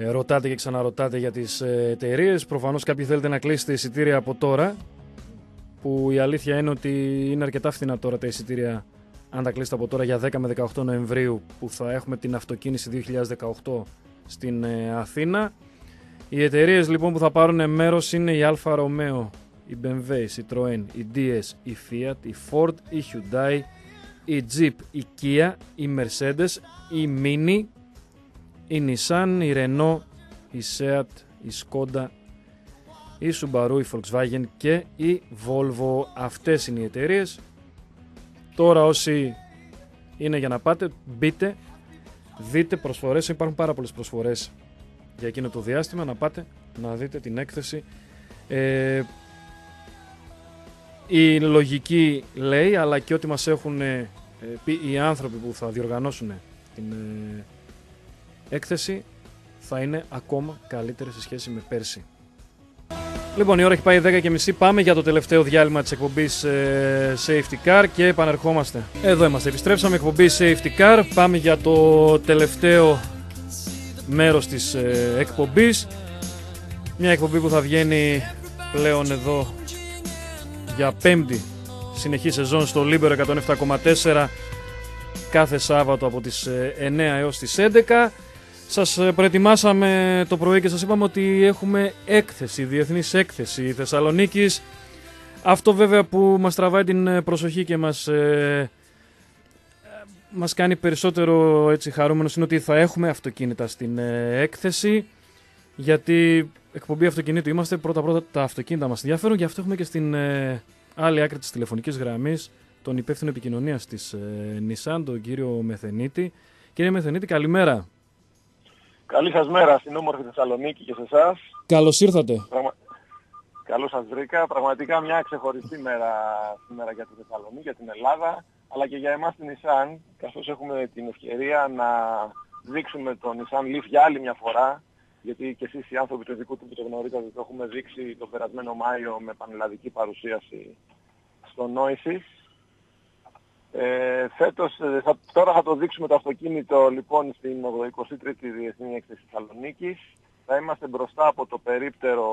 ε, ρωτάτε και ξαναρωτάτε για τις ε, εταιρείες. Προφανώς κάποιοι θέλετε να κλείσετε εισιτήρια από τώρα, που η αλήθεια είναι ότι είναι αρκετά φθηνά τώρα τα εισιτήρια αν τα κλείσετε από τώρα για 10 με 18 Νοεμβρίου που θα έχουμε την αυτοκίνηση 2018 στην ε, Αθήνα. Οι εταιρείες λοιπόν που θα πάρουν μέρος είναι η Alfa Romeo, η BMW, η Citroën, η DS, η Fiat, η Ford, η Hyundai, η Jeep, η Kia, η Mercedes, η Mini, η Nissan, η Renault, η Seat, η Skoda, η Subaru, η Volkswagen και η Volvo. Αυτές είναι οι εταιρείες. Τώρα όσοι είναι για να πάτε, μπείτε, δείτε προσφορές. Υπάρχουν πάρα πολλές προσφορές για εκείνο το διάστημα. Να πάτε να δείτε την έκθεση. Ε, η λογική λέει, αλλά και ότι μας έχουν ε, πει οι άνθρωποι που θα διοργανώσουν την ε, έκθεση, θα είναι ακόμα καλύτερη σε σχέση με πέρσι. Λοιπόν, η ώρα έχει πάει 10.30. Πάμε για το τελευταίο διάλειμμα της εκπομπής ε, Safety Car και επανερχόμαστε. Εδώ είμαστε. Επιστρέψαμε εκπομπή Safety Car. Πάμε για το τελευταίο μέρος της ε, εκπομπής. Μια εκπομπή που θα βγαίνει πλέον εδώ για πέμπτη συνεχή σεζόν στο Libero 107,4 κάθε Σάββατο από τις 9 ε, έως τις 11. Σας ε, προετοιμάσαμε το πρωί και σας είπαμε ότι έχουμε έκθεση, διεθνής έκθεση Θεσσαλονίκης. Αυτό βέβαια που μας τραβάει την ε, προσοχή και μας, ε, μας κάνει περισσότερο έτσι χαρούμενος είναι ότι θα έχουμε αυτοκίνητα στην ε, έκθεση γιατί εκπομπή αυτοκινήτου είμαστε, πρώτα πρώτα τα αυτοκίνητα μας ενδιαφέρουν και αυτό έχουμε και στην άλλη άκρη της τηλεφωνικής γραμμής τον υπεύθυνο επικοινωνίας της Nissan, τον κύριο Μεθενίτη. Κύριε Μεθενίτη, καλημέρα. Καλή σας μέρα στην όμορφη Θεσσαλονίκη και σε εσάς. Καλώς ήρθατε. Πραγμα... Καλώς σας βρήκα. Πραγματικά μια ξεχωριστή μέρα σήμερα για τη Θεσσαλονίκη, για την Ελλάδα, αλλά και για εμάς την Nissan, καθώς έχουμε την ευκαιρία να δείξουμε τον Nissan Leaf για άλλη μια φορά, γιατί και εσείς οι άνθρωποι του ειδικού του που το γνωρίζετε το έχουμε δείξει τον περασμένο Μάιο με πανελλαδική παρουσίαση στο Noisis ε, φέτος, ε, θα, τώρα θα το δείξουμε το αυτοκίνητο λοιπόν στην 23η Διεθνή Έκθεση Θεσσαλονίκης. Θα είμαστε μπροστά από το περίπτερο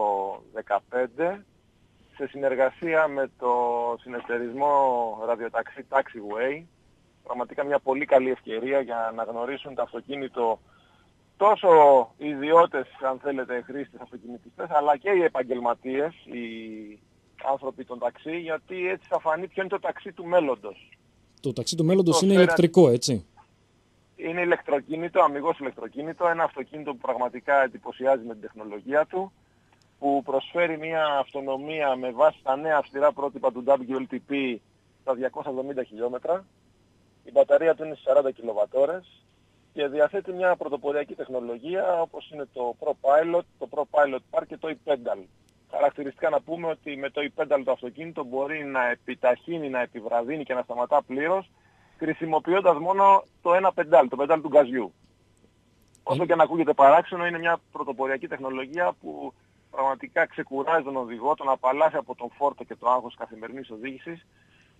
15 σε συνεργασία με το συνεταιρισμό ραδιοταξί Taxiway. Πραγματικά μια πολύ καλή ευκαιρία για να γνωρίσουν το αυτοκίνητο τόσο οι ιδιώτες, αν θέλετε, χρήστες αυτοκινητιστές, αλλά και οι επαγγελματίες, οι άνθρωποι των ταξί, γιατί έτσι θα φανεί ποιο είναι το ταξί του μέλλοντος. Το ταξί του μέλλοντος είναι ηλεκτρικό, έτσι. Είναι ηλεκτροκίνητο, αμυγός ηλεκτροκίνητο, ένα αυτοκίνητο που πραγματικά εντυπωσιάζει με την τεχνολογία του, που προσφέρει μια αυτονομία με βάση τα νέα αυστηρά πρότυπα του WLTP στα 270 χιλιόμετρα. Η μπαταρία του είναι στις 40 κιλοβατόρες και διαθέτει μια πρωτοποριακή τεχνολογία όπως είναι το ProPilot, το ProPilot Park και το e-Pedal χαρακτηριστικά να πούμε ότι με το e-pedal το αυτοκίνητο μπορεί να επιταχύνει, να επιβραδύνει και να σταματά πλήρως χρησιμοποιώντας μόνο το ένα πεντάλ, το πεντάλ του γκαζιού. Όσο και να ακούγεται παράξενο, είναι μια πρωτοποριακή τεχνολογία που πραγματικά ξεκουράζει τον οδηγό, τον απαλλάσσει από τον φόρτο και το άγχος καθημερινής οδήγησης.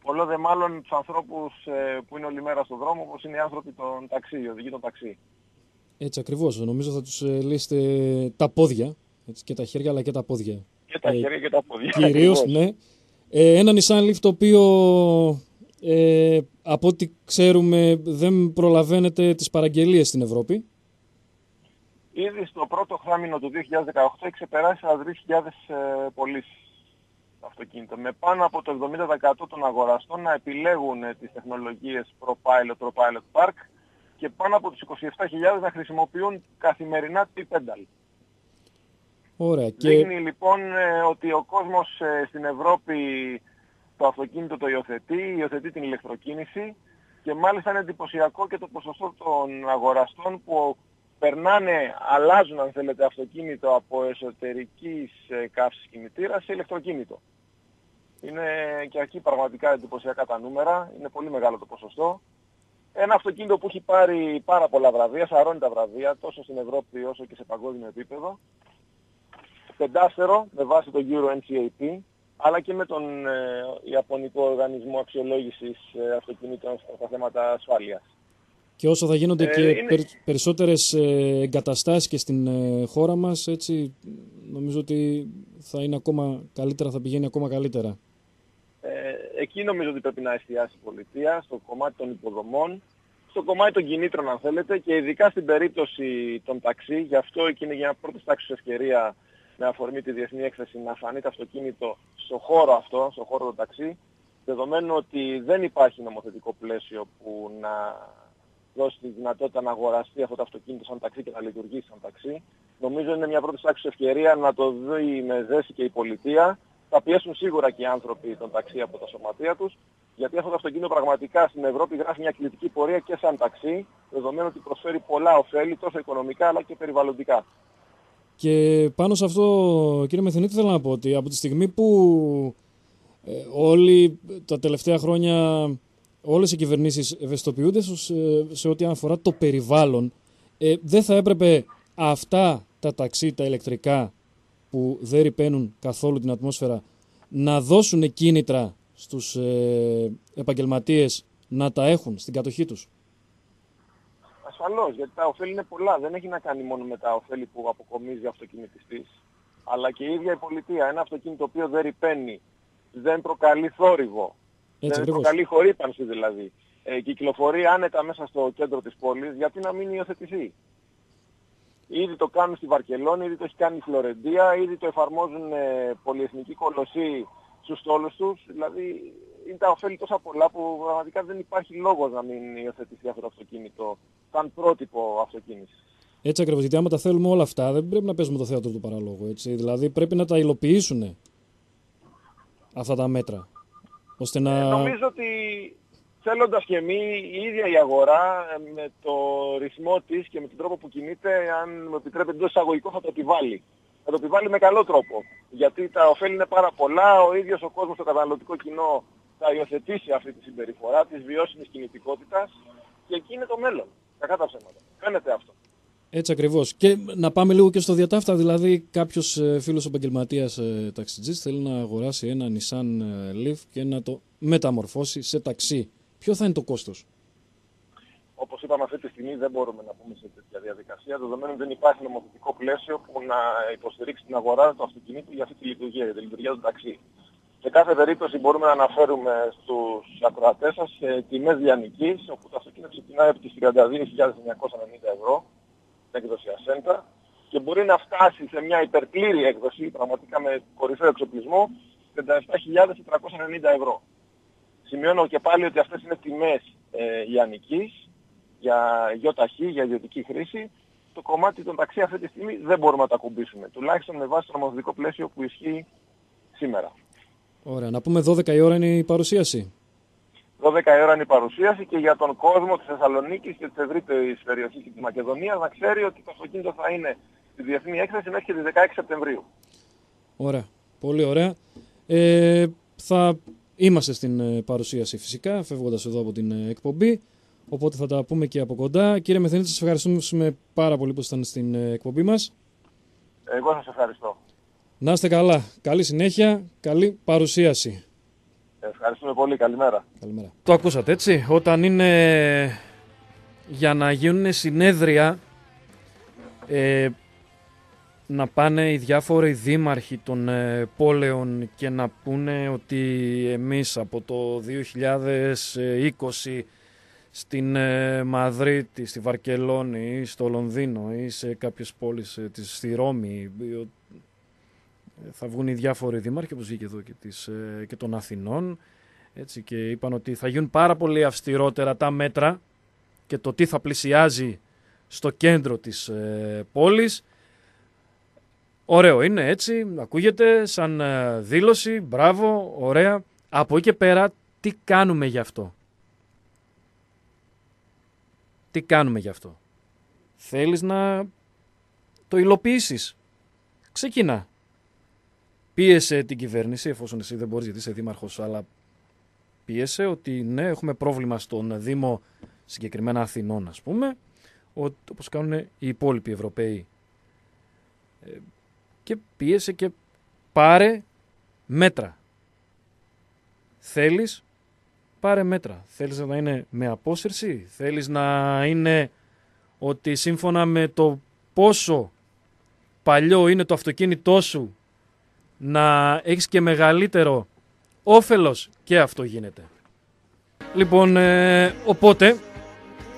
Πολλό δε μάλλον τους ανθρώπους ε, που είναι όλη μέρα στον δρόμο, όπως είναι οι άνθρωποι των ταξί, οι οδηγοί των ταξί. Έτσι ακριβώς. Νομίζω θα τους ε, λύσετε τα πόδια, έτσι, και τα χέρια αλλά και τα πόδια. Και τα ε, χέρια και τα πόδια. Κυρίως, ναι. Ε, ένα Nissan Leaf το οποίο ε, από ό,τι ξέρουμε δεν προλαβαίνεται τις παραγγελίες στην Ευρώπη. Ήδη στο πρώτο χράμινο του 2018 έχει ξεπεράσει 43.000 ε, πωλήσεις αυτοκίνητο. Με πάνω από το 70% των αγοραστών να επιλέγουν ε, τις τεχνολογίες ProPilot, ProPilot Park και πάνω από τους 27.000 να χρησιμοποιούν καθημερινά τη Pedal. Ωραία. Δείχνει λοιπόν ε, ότι ο κόσμος ε, στην Ευρώπη το αυτοκίνητο το υιοθετεί, υιοθετεί την ηλεκτροκίνηση και μάλιστα είναι εντυπωσιακό και το ποσοστό των αγοραστών που περνάνε, αλλάζουν αν θέλετε αυτοκίνητο από εσωτερικής ε, καύσης κινητήρας σε ηλεκτροκίνητο. Είναι και εκεί πραγματικά εντυπωσιακά τα νούμερα, είναι πολύ μεγάλο το ποσοστό. Ένα αυτοκίνητο που έχει πάρει πάρα πολλά βραβεία, σαρώνει τα βραβεία, τόσο στην Ευρώπη όσο και σε παγκόσμιο επίπεδο πεντάστερο με βάση το Euro NCAP αλλά και με τον ε, Ιαπωνικό Οργανισμό Αξιολόγησης ε, Αυτοκινήτων στα θέματα ασφάλειας. Και όσο θα γίνονται ε, και είναι... περισσότερες ε, εγκαταστάσεις και στην ε, χώρα μας, έτσι, νομίζω ότι θα είναι ακόμα καλύτερα, θα πηγαίνει ακόμα καλύτερα. Ε, εκεί νομίζω ότι πρέπει να εστιάσει η πολιτεία, στο κομμάτι των υποδομών, στο κομμάτι των κινήτρων αν θέλετε και ειδικά στην περίπτωση των ταξί, γι' αυτό εκεί είναι για πρώτη τάξη ευκαιρία με αφορμή τη διεθνή έκθεση να φανεί το αυτοκίνητο στο χώρο αυτό, στο χώρο των ταξί, δεδομένου ότι δεν υπάρχει νομοθετικό πλαίσιο που να δώσει τη δυνατότητα να αγοραστεί αυτό το αυτοκίνητο σαν ταξί και να λειτουργήσει σαν ταξί. Νομίζω είναι μια πρώτη άξια ευκαιρία να το δει με ζέση και η πολιτεία. Θα πιέσουν σίγουρα και οι άνθρωποι των ταξί από τα σωματεία τους, γιατί αυτό το αυτοκίνητο πραγματικά στην Ευρώπη γράφει μια κλητική πορεία και σαν ταξί, δεδομένου ότι προσφέρει πολλά ωφέλη τόσο οικονομικά αλλά και περιβαλλοντικά. Και πάνω σε αυτό, κύριε Μεθενίτη, θέλω να πω ότι από τη στιγμή που ε, όλοι τα τελευταία χρόνια όλες οι κυβερνήσεις ευαισθητοποιούνται σε ό,τι αφορά το περιβάλλον, ε, δεν θα έπρεπε αυτά τα ταξί, τα ηλεκτρικά που δεν ρηπαίνουν καθόλου την ατμόσφαιρα να δώσουν κίνητρα στους ε, επαγγελματίες να τα έχουν στην κατοχή τους. Ασφαλώς, γιατί τα ωφέλη είναι πολλά. Δεν έχει να κάνει μόνο με τα ωφέλη που αποκομίζει ο αυτοκινητιστής. Αλλά και η ίδια η πολιτεία. Ένα αυτοκίνητο το οποίο δεν ρηπαίνει, δεν προκαλεί θόρυβο, έτσι, δεν προκαλεί χορύπανση δηλαδή. Ε, κυκλοφορεί άνετα μέσα στο κέντρο της πόλης, γιατί να μην υιοθετηθεί. Ήδη το κάνουν στη Βαρκελόνη, ήδη το έχει κάνει η Φλωρεντία, ήδη το εφαρμόζουν ε, πολυεθνικοί κολοσσοί στους στόλους τους. Δηλαδή είναι τα ωφέλη τόσα πολλά που πραγματικά δεν υπάρχει λόγος να μην υιοθετηθεί αυτό το αυτοκίνητο σαν πρότυπο αυτοκίνησης. Έτσι ακριβώς, γιατί άμα τα θέλουμε όλα αυτά δεν πρέπει να παίζουμε το θέατρο του παραλόγου. Έτσι. Δηλαδή πρέπει να τα υλοποιήσουν αυτά τα μέτρα. Ώστε να... Ε, νομίζω ότι θέλοντας και εμείς η ίδια η αγορά ε, με το ρυθμό της και με τον τρόπο που κινείται, αν μου επιτρέπετε εντός εισαγωγικών θα το επιβάλλει. Θα το επιβάλλει με καλό τρόπο. Γιατί τα ωφέλη είναι πάρα πολλά, ο ίδιος ο κόσμος, το καταναλωτικό κοινό θα υιοθετήσει αυτή τη συμπεριφορά της βιώσιμης κινητικότητας και εκεί είναι το μέλλον. Κακά τα ψέματα. Φαίνεται αυτό. Έτσι ακριβώς. Και να πάμε λίγο και στο διατάφτα. Δηλαδή, κάποιος ε, φίλος επαγγελματίας ε, ταξιτζής θέλει να αγοράσει ένα Nissan ε, Leaf και να το μεταμορφώσει σε ταξί. Ποιο θα είναι το κόστος; Όπως είπαμε, αυτή τη στιγμή δεν μπορούμε να πούμε σε τέτοια διαδικασία, δεδομένου δεν υπάρχει νομοθετικό πλαίσιο που να υποστηρίξει την αγορά του αυτοκινήτου για αυτή τη λειτουργία, για τη λειτουργία του ταξί. Σε κάθε περίπτωση μπορούμε να αναφέρουμε στους ακροατές σας σε τιμές διανοικής, όπου το αυτοκίνητο ξεκινάει από τις 32.990 ευρώ, την έκδοση Ascenta, και μπορεί να φτάσει σε μια υπερπλήρη έκδοση, πραγματικά με κορυφαίο εξοπλισμό, 37.490 ευρώ. Σημειώνω και πάλι ότι αυτές είναι τιμές ε, λιανικής, για γιοταχή, για ιδιωτική χρήση. Το κομμάτι των ταξί αυτή τη στιγμή δεν μπορούμε να τα ακουμπήσουμε, τουλάχιστον με βάση το νομοθετικό πλαίσιο που ισχύει σήμερα. Ωραία. Να πούμε 12 η ώρα είναι η παρουσίαση. 12 η ώρα είναι η παρουσίαση και για τον κόσμο της Θεσσαλονίκης και της ευρύτερης περιοχής και της Μακεδονίας να ξέρει ότι το αυτοκίνητο θα είναι στη Διεθνή Έκθεση μέχρι και τις 16 Σεπτεμβρίου. Ωραία. Πολύ ωραία. Ε, θα είμαστε στην ε, παρουσίαση φυσικά, φεύγοντας εδώ από την ε, εκπομπή. Οπότε θα τα πούμε και από κοντά. Κύριε Μεθενίτη, σας ευχαριστούμε πάρα πολύ που ήσασταν στην ε, εκπομπή μας. Εγώ σας ευχαριστώ. Να είστε καλά. Καλή συνέχεια. Καλή παρουσίαση. Ευχαριστούμε πολύ. Καλημέρα. Καλημέρα. Το ακούσατε έτσι. Όταν είναι για να γίνουν συνέδρια ε, να πάνε οι διάφοροι δήμαρχοι των ε, πόλεων και να πούνε ότι εμείς από το 2020 στην ε, Μαδρίτη, στη Βαρκελόνη ή στο Λονδίνο ή σε κάποιες πόλεις ε, της, στη Ρώμη θα βγουν οι διάφοροι δήμαρχοι, όπως βγήκε εδώ και, τις, ε, και των Αθηνών, έτσι, και είπαν ότι θα γίνουν πάρα πολύ αυστηρότερα τα μέτρα και το τι θα πλησιάζει στο κέντρο της ε, πόλης. Ωραίο είναι έτσι, ακούγεται σαν ε, δήλωση, μπράβο, ωραία. Από εκεί και πέρα τι κάνουμε γι' αυτό; Τι κάνουμε γι' αυτό; Θέλεις να το υλοποιήσεις; Ξεκινά πίεσε την κυβέρνηση, εφόσον εσύ δεν μπορείς γιατί είσαι δήμαρχος, αλλά πίεσε ότι ναι, έχουμε πρόβλημα στον Δήμο συγκεκριμένα Αθηνών, ας πούμε, όπως κάνουν οι υπόλοιποι Ευρωπαίοι. Ε, και πίεσε και πάρε μέτρα. Θέλεις, πάρε μέτρα. Θέλεις να είναι με απόσυρση, θέλεις να είναι ότι σύμφωνα με το πόσο παλιό είναι το αυτοκίνητό σου να έχεις και μεγαλύτερο όφελος και αυτό γίνεται. Λοιπόν, ε, οπότε,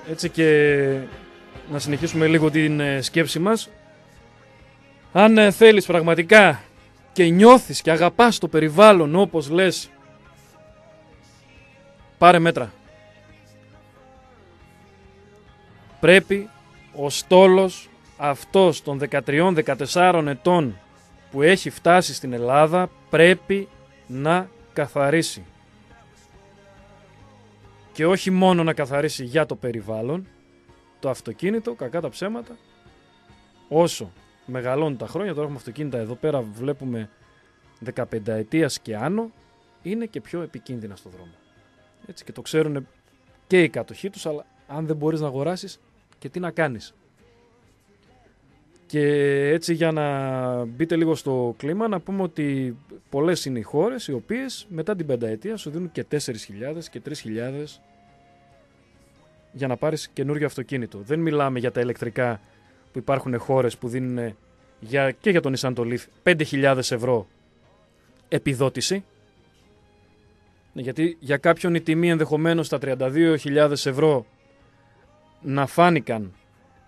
έτσι και να συνεχίσουμε λίγο την ε, σκέψη μας. Αν ε, θέλεις πραγματικά και νιώθεις και αγαπάς το περιβάλλον όπως λες, πάρε μέτρα. Πρέπει ο στόλος αυτός των 13-14 ετών που έχει φτάσει στην Ελλάδα πρέπει να καθαρίσει. Και όχι μόνο να καθαρίσει για το περιβάλλον, το αυτοκίνητο, κακά τα ψέματα, όσο μεγαλώνουν τα χρόνια, τώρα έχουμε αυτοκίνητα εδώ πέρα βλέπουμε 15 ετίας και άνω, είναι και πιο επικίνδυνα στο δρόμο. Έτσι και το ξέρουν και οι κατοχοί τους, αλλά αν δεν μπορείς να αγοράσεις και τι να κάνεις; Και έτσι για να μπείτε λίγο στο κλίμα να πούμε ότι πολλές είναι οι χώρες οι οποίες μετά την πενταετία σου δίνουν και 4.000 και 3.000 για να πάρεις καινούριο αυτοκίνητο. Δεν μιλάμε για τα ηλεκτρικά που υπάρχουν χώρες που δίνουν για, και για τον Nissan το Leaf 5.000 ευρώ επιδότηση. Γιατί για κάποιον η τιμή ενδεχομένως στα 32.000 ευρώ να φάνηκαν,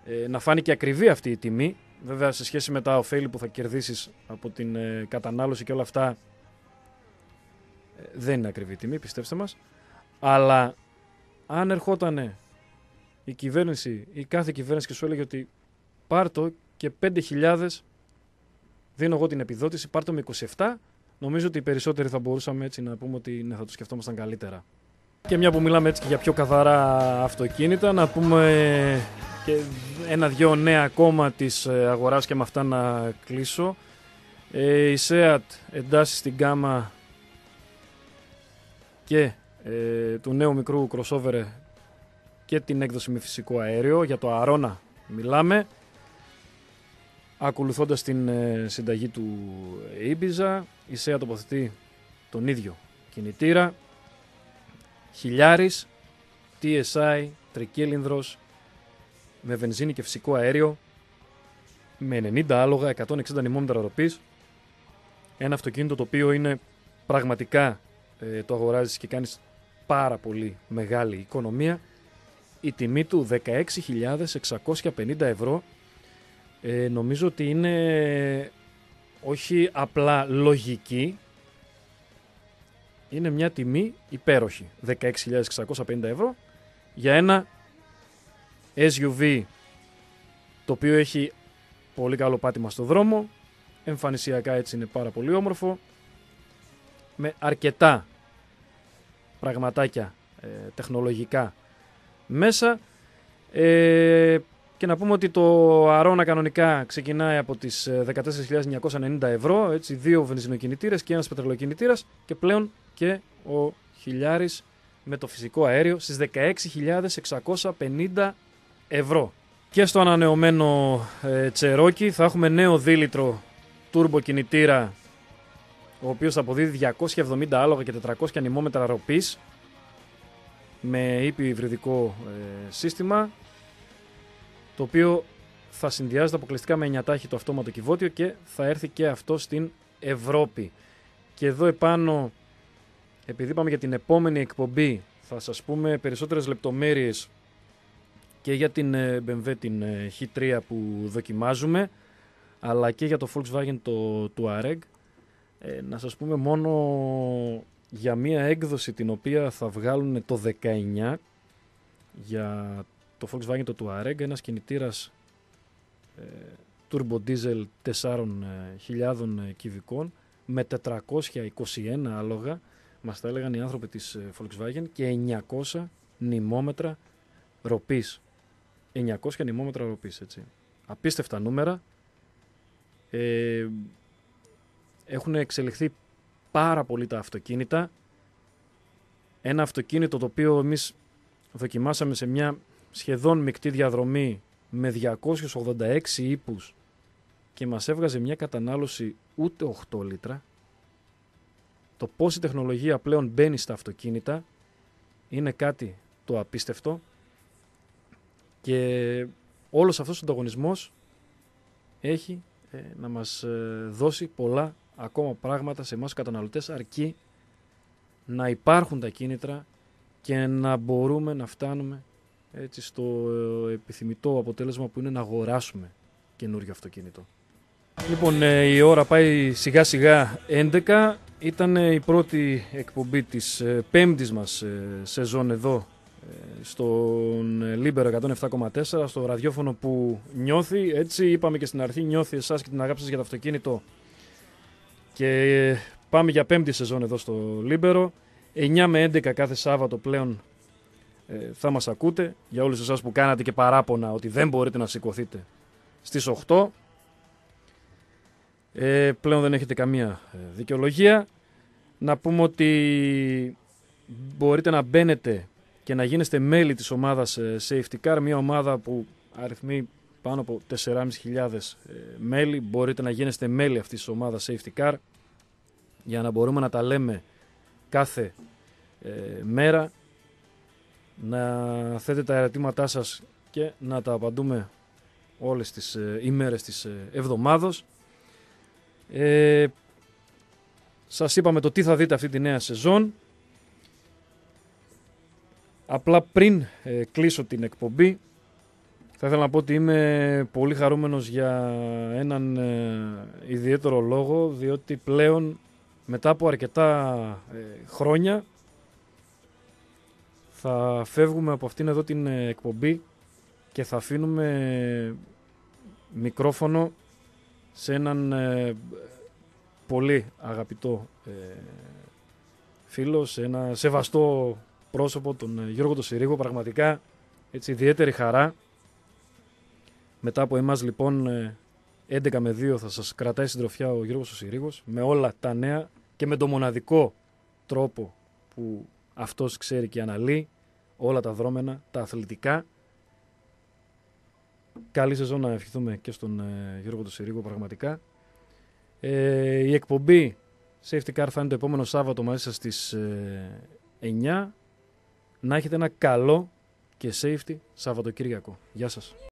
ε, να φάνηκε ακριβή αυτή η τιμή Βέβαια σε σχέση με τα ωφέλη που θα κερδίσεις από την ε, κατανάλωση και όλα αυτά ε, δεν είναι ακριβή τιμή, πιστέψτε μας. Αλλά αν ερχόταν η κυβέρνηση ή κάθε κυβέρνηση και σου έλεγε ότι πάρ το και 5.000 δίνω εγώ την επιδότηση, πάρ το με 27, νομίζω ότι οι περισσότεροι θα μπορούσαμε έτσι να πούμε ότι ναι, θα το σκεφτόμασταν καλύτερα. Και μια που μιλάμε έτσι και για πιο καθαρά αυτοκίνητα, να πούμε και ένα-δυο νέα ακόμα της ε, αγοράς και με αυτά να κλείσω. Ε, η SEAT εντάσσει στην κάμα και ε, του νέου μικρού crossover και την έκδοση με φυσικό αέριο. Για το Αρόνα μιλάμε. Ακολουθώντας την συνταγή του Ibiza, η SEAT τοποθετεί τον ίδιο κινητήρα. Χιλιάρης, TSI, τρικύλινδρος, με βενζίνη και φυσικό αέριο, με 90 άλογα, 160 νημόμετρα ροπής. Ένα αυτοκίνητο το οποίο είναι πραγματικά ε, το αγοράζεις και κάνεις πάρα πολύ μεγάλη οικονομία. Η τιμή του 16.650 ευρώ ε, νομίζω ότι είναι όχι απλά λογική, είναι μια τιμή υπέροχη. 16.650 ευρώ για ένα SUV το οποίο έχει πολύ καλό πάτημα στο δρόμο, εμφανισιακά έτσι είναι πάρα πολύ όμορφο, με αρκετά πραγματάκια ε, τεχνολογικά μέσα. Ε, και να πούμε ότι το αρώνα κανονικά ξεκινάει από τις 14.990 ε, ευρώ, έτσι, δύο βενζινοκινητήρες και ένας πετρελοκινητήρας και πλέον και ο χιλιάρης με το φυσικό αέριο στις 16.650 ευρώ. Και στο ανανεωμένο ε, Τσερόκι θα έχουμε νέο δίλητρο τούρμπο κινητήρα ο οποίος θα αποδίδει 270 άλογα και 400 ανημόμετρα ροπής με ήπιο υβριδικό ε, σύστημα το οποίο θα συνδυάζεται αποκλειστικά με 9 τάχη το αυτόματο κυβότιο και θα έρθει και αυτό στην Ευρώπη. Και εδώ επάνω, επειδή είπαμε για την επόμενη εκπομπή, θα σας πούμε περισσότερες λεπτομέρειες και για την ε, BMW την H3 ε, που δοκιμάζουμε αλλά και για το Volkswagen το Touareg ε, να σας πούμε μόνο για μία έκδοση την οποία θα βγάλουν το 19 για το Volkswagen το Touareg ένας κινητήρας ε, turbo diesel 4.000 κυβικών με 421 άλογα μας τα έλεγαν οι άνθρωποι της Volkswagen και 900 νημόμετρα ροπής 900 νημόμετρα ροπής, έτσι. Απίστευτα νούμερα. Ε, έχουν εξελιχθεί πάρα πολύ τα αυτοκίνητα. Ένα αυτοκίνητο το οποίο εμείς δοκιμάσαμε σε μια σχεδόν μεικτή διαδρομή με 286 ύπους και μας έβγαζε μια κατανάλωση ούτε 8 λίτρα. Το πώς η τεχνολογία πλέον μπαίνει στα αυτοκίνητα είναι κάτι το απίστευτο και όλος αυτός ο ανταγωνισμός έχει ε, να μας ε, δώσει πολλά ακόμα πράγματα σε εμάς καταναλωτές αρκεί να υπάρχουν τα κίνητρα και να μπορούμε να φτάνουμε έτσι, στο ε, επιθυμητό αποτέλεσμα που είναι να αγοράσουμε καινούριο αυτοκίνητο. Λοιπόν, η ώρα πάει σιγά σιγά 11. Ήταν η πρώτη εκπομπή της πέμπτης μας σεζόν εδώ στον Λίμπερο 107,4 στο ραδιόφωνο που νιώθει. Έτσι είπαμε και στην αρχή νιώθει εσάς και την αγάπη σας για το αυτοκίνητο. Και πάμε για πέμπτη σεζόν εδώ στο Λίμπερο. 9 με 11 κάθε Σάββατο πλέον ε, θα μας ακούτε. Για όλους εσάς που κάνατε και παράπονα ότι δεν μπορείτε να σηκωθείτε στις 8 ε, πλέον δεν έχετε καμία ε, δικαιολογία. Να πούμε ότι μπορείτε να μπαίνετε και να γίνεστε μέλη της ομάδας ε, Safety Car, μια ομάδα που αριθμεί πάνω από 4.500 ε, μέλη. Μπορείτε να γίνεστε μέλη αυτής της ομάδας Safety Car για να μπορούμε να τα λέμε κάθε ε, μέρα, να θέτετε τα ερωτήματά σας και να τα απαντούμε όλες τις ημέρες της εβδομάδος. Ε, σας είπαμε το τι θα δείτε αυτή τη νέα σεζόν. Απλά πριν ε, κλείσω την εκπομπή, θα ήθελα να πω ότι είμαι πολύ χαρούμενος για έναν ε, ιδιαίτερο λόγο, διότι πλέον μετά από αρκετά ε, χρόνια θα φεύγουμε από αυτήν εδώ την εκπομπή και θα αφήνουμε μικρόφωνο σε έναν πολύ αγαπητό φίλο, σε ένα σεβαστό πρόσωπο, τον ε, Γιώργο Τοσυρίγο, πραγματικά έτσι, ιδιαίτερη χαρά. Μετά από εμάς λοιπόν 11 ε, με 2 θα σας κρατάει συντροφιά ο Γιώργος Τοσυρίγος με όλα τα νέα και με το μοναδικό τρόπο που αυτός ξέρει και αναλύει όλα τα δρόμενα, τα αθλητικά. Καλή σεζόν να ευχηθούμε και στον ε, Γιώργο Τοσυρίγο πραγματικά. Ε, η εκπομπή Safety Car θα είναι το επόμενο Σάββατο μαζί σας στις 9 να έχετε ένα καλό και safety Σαββατοκύριακο. Γεια σας.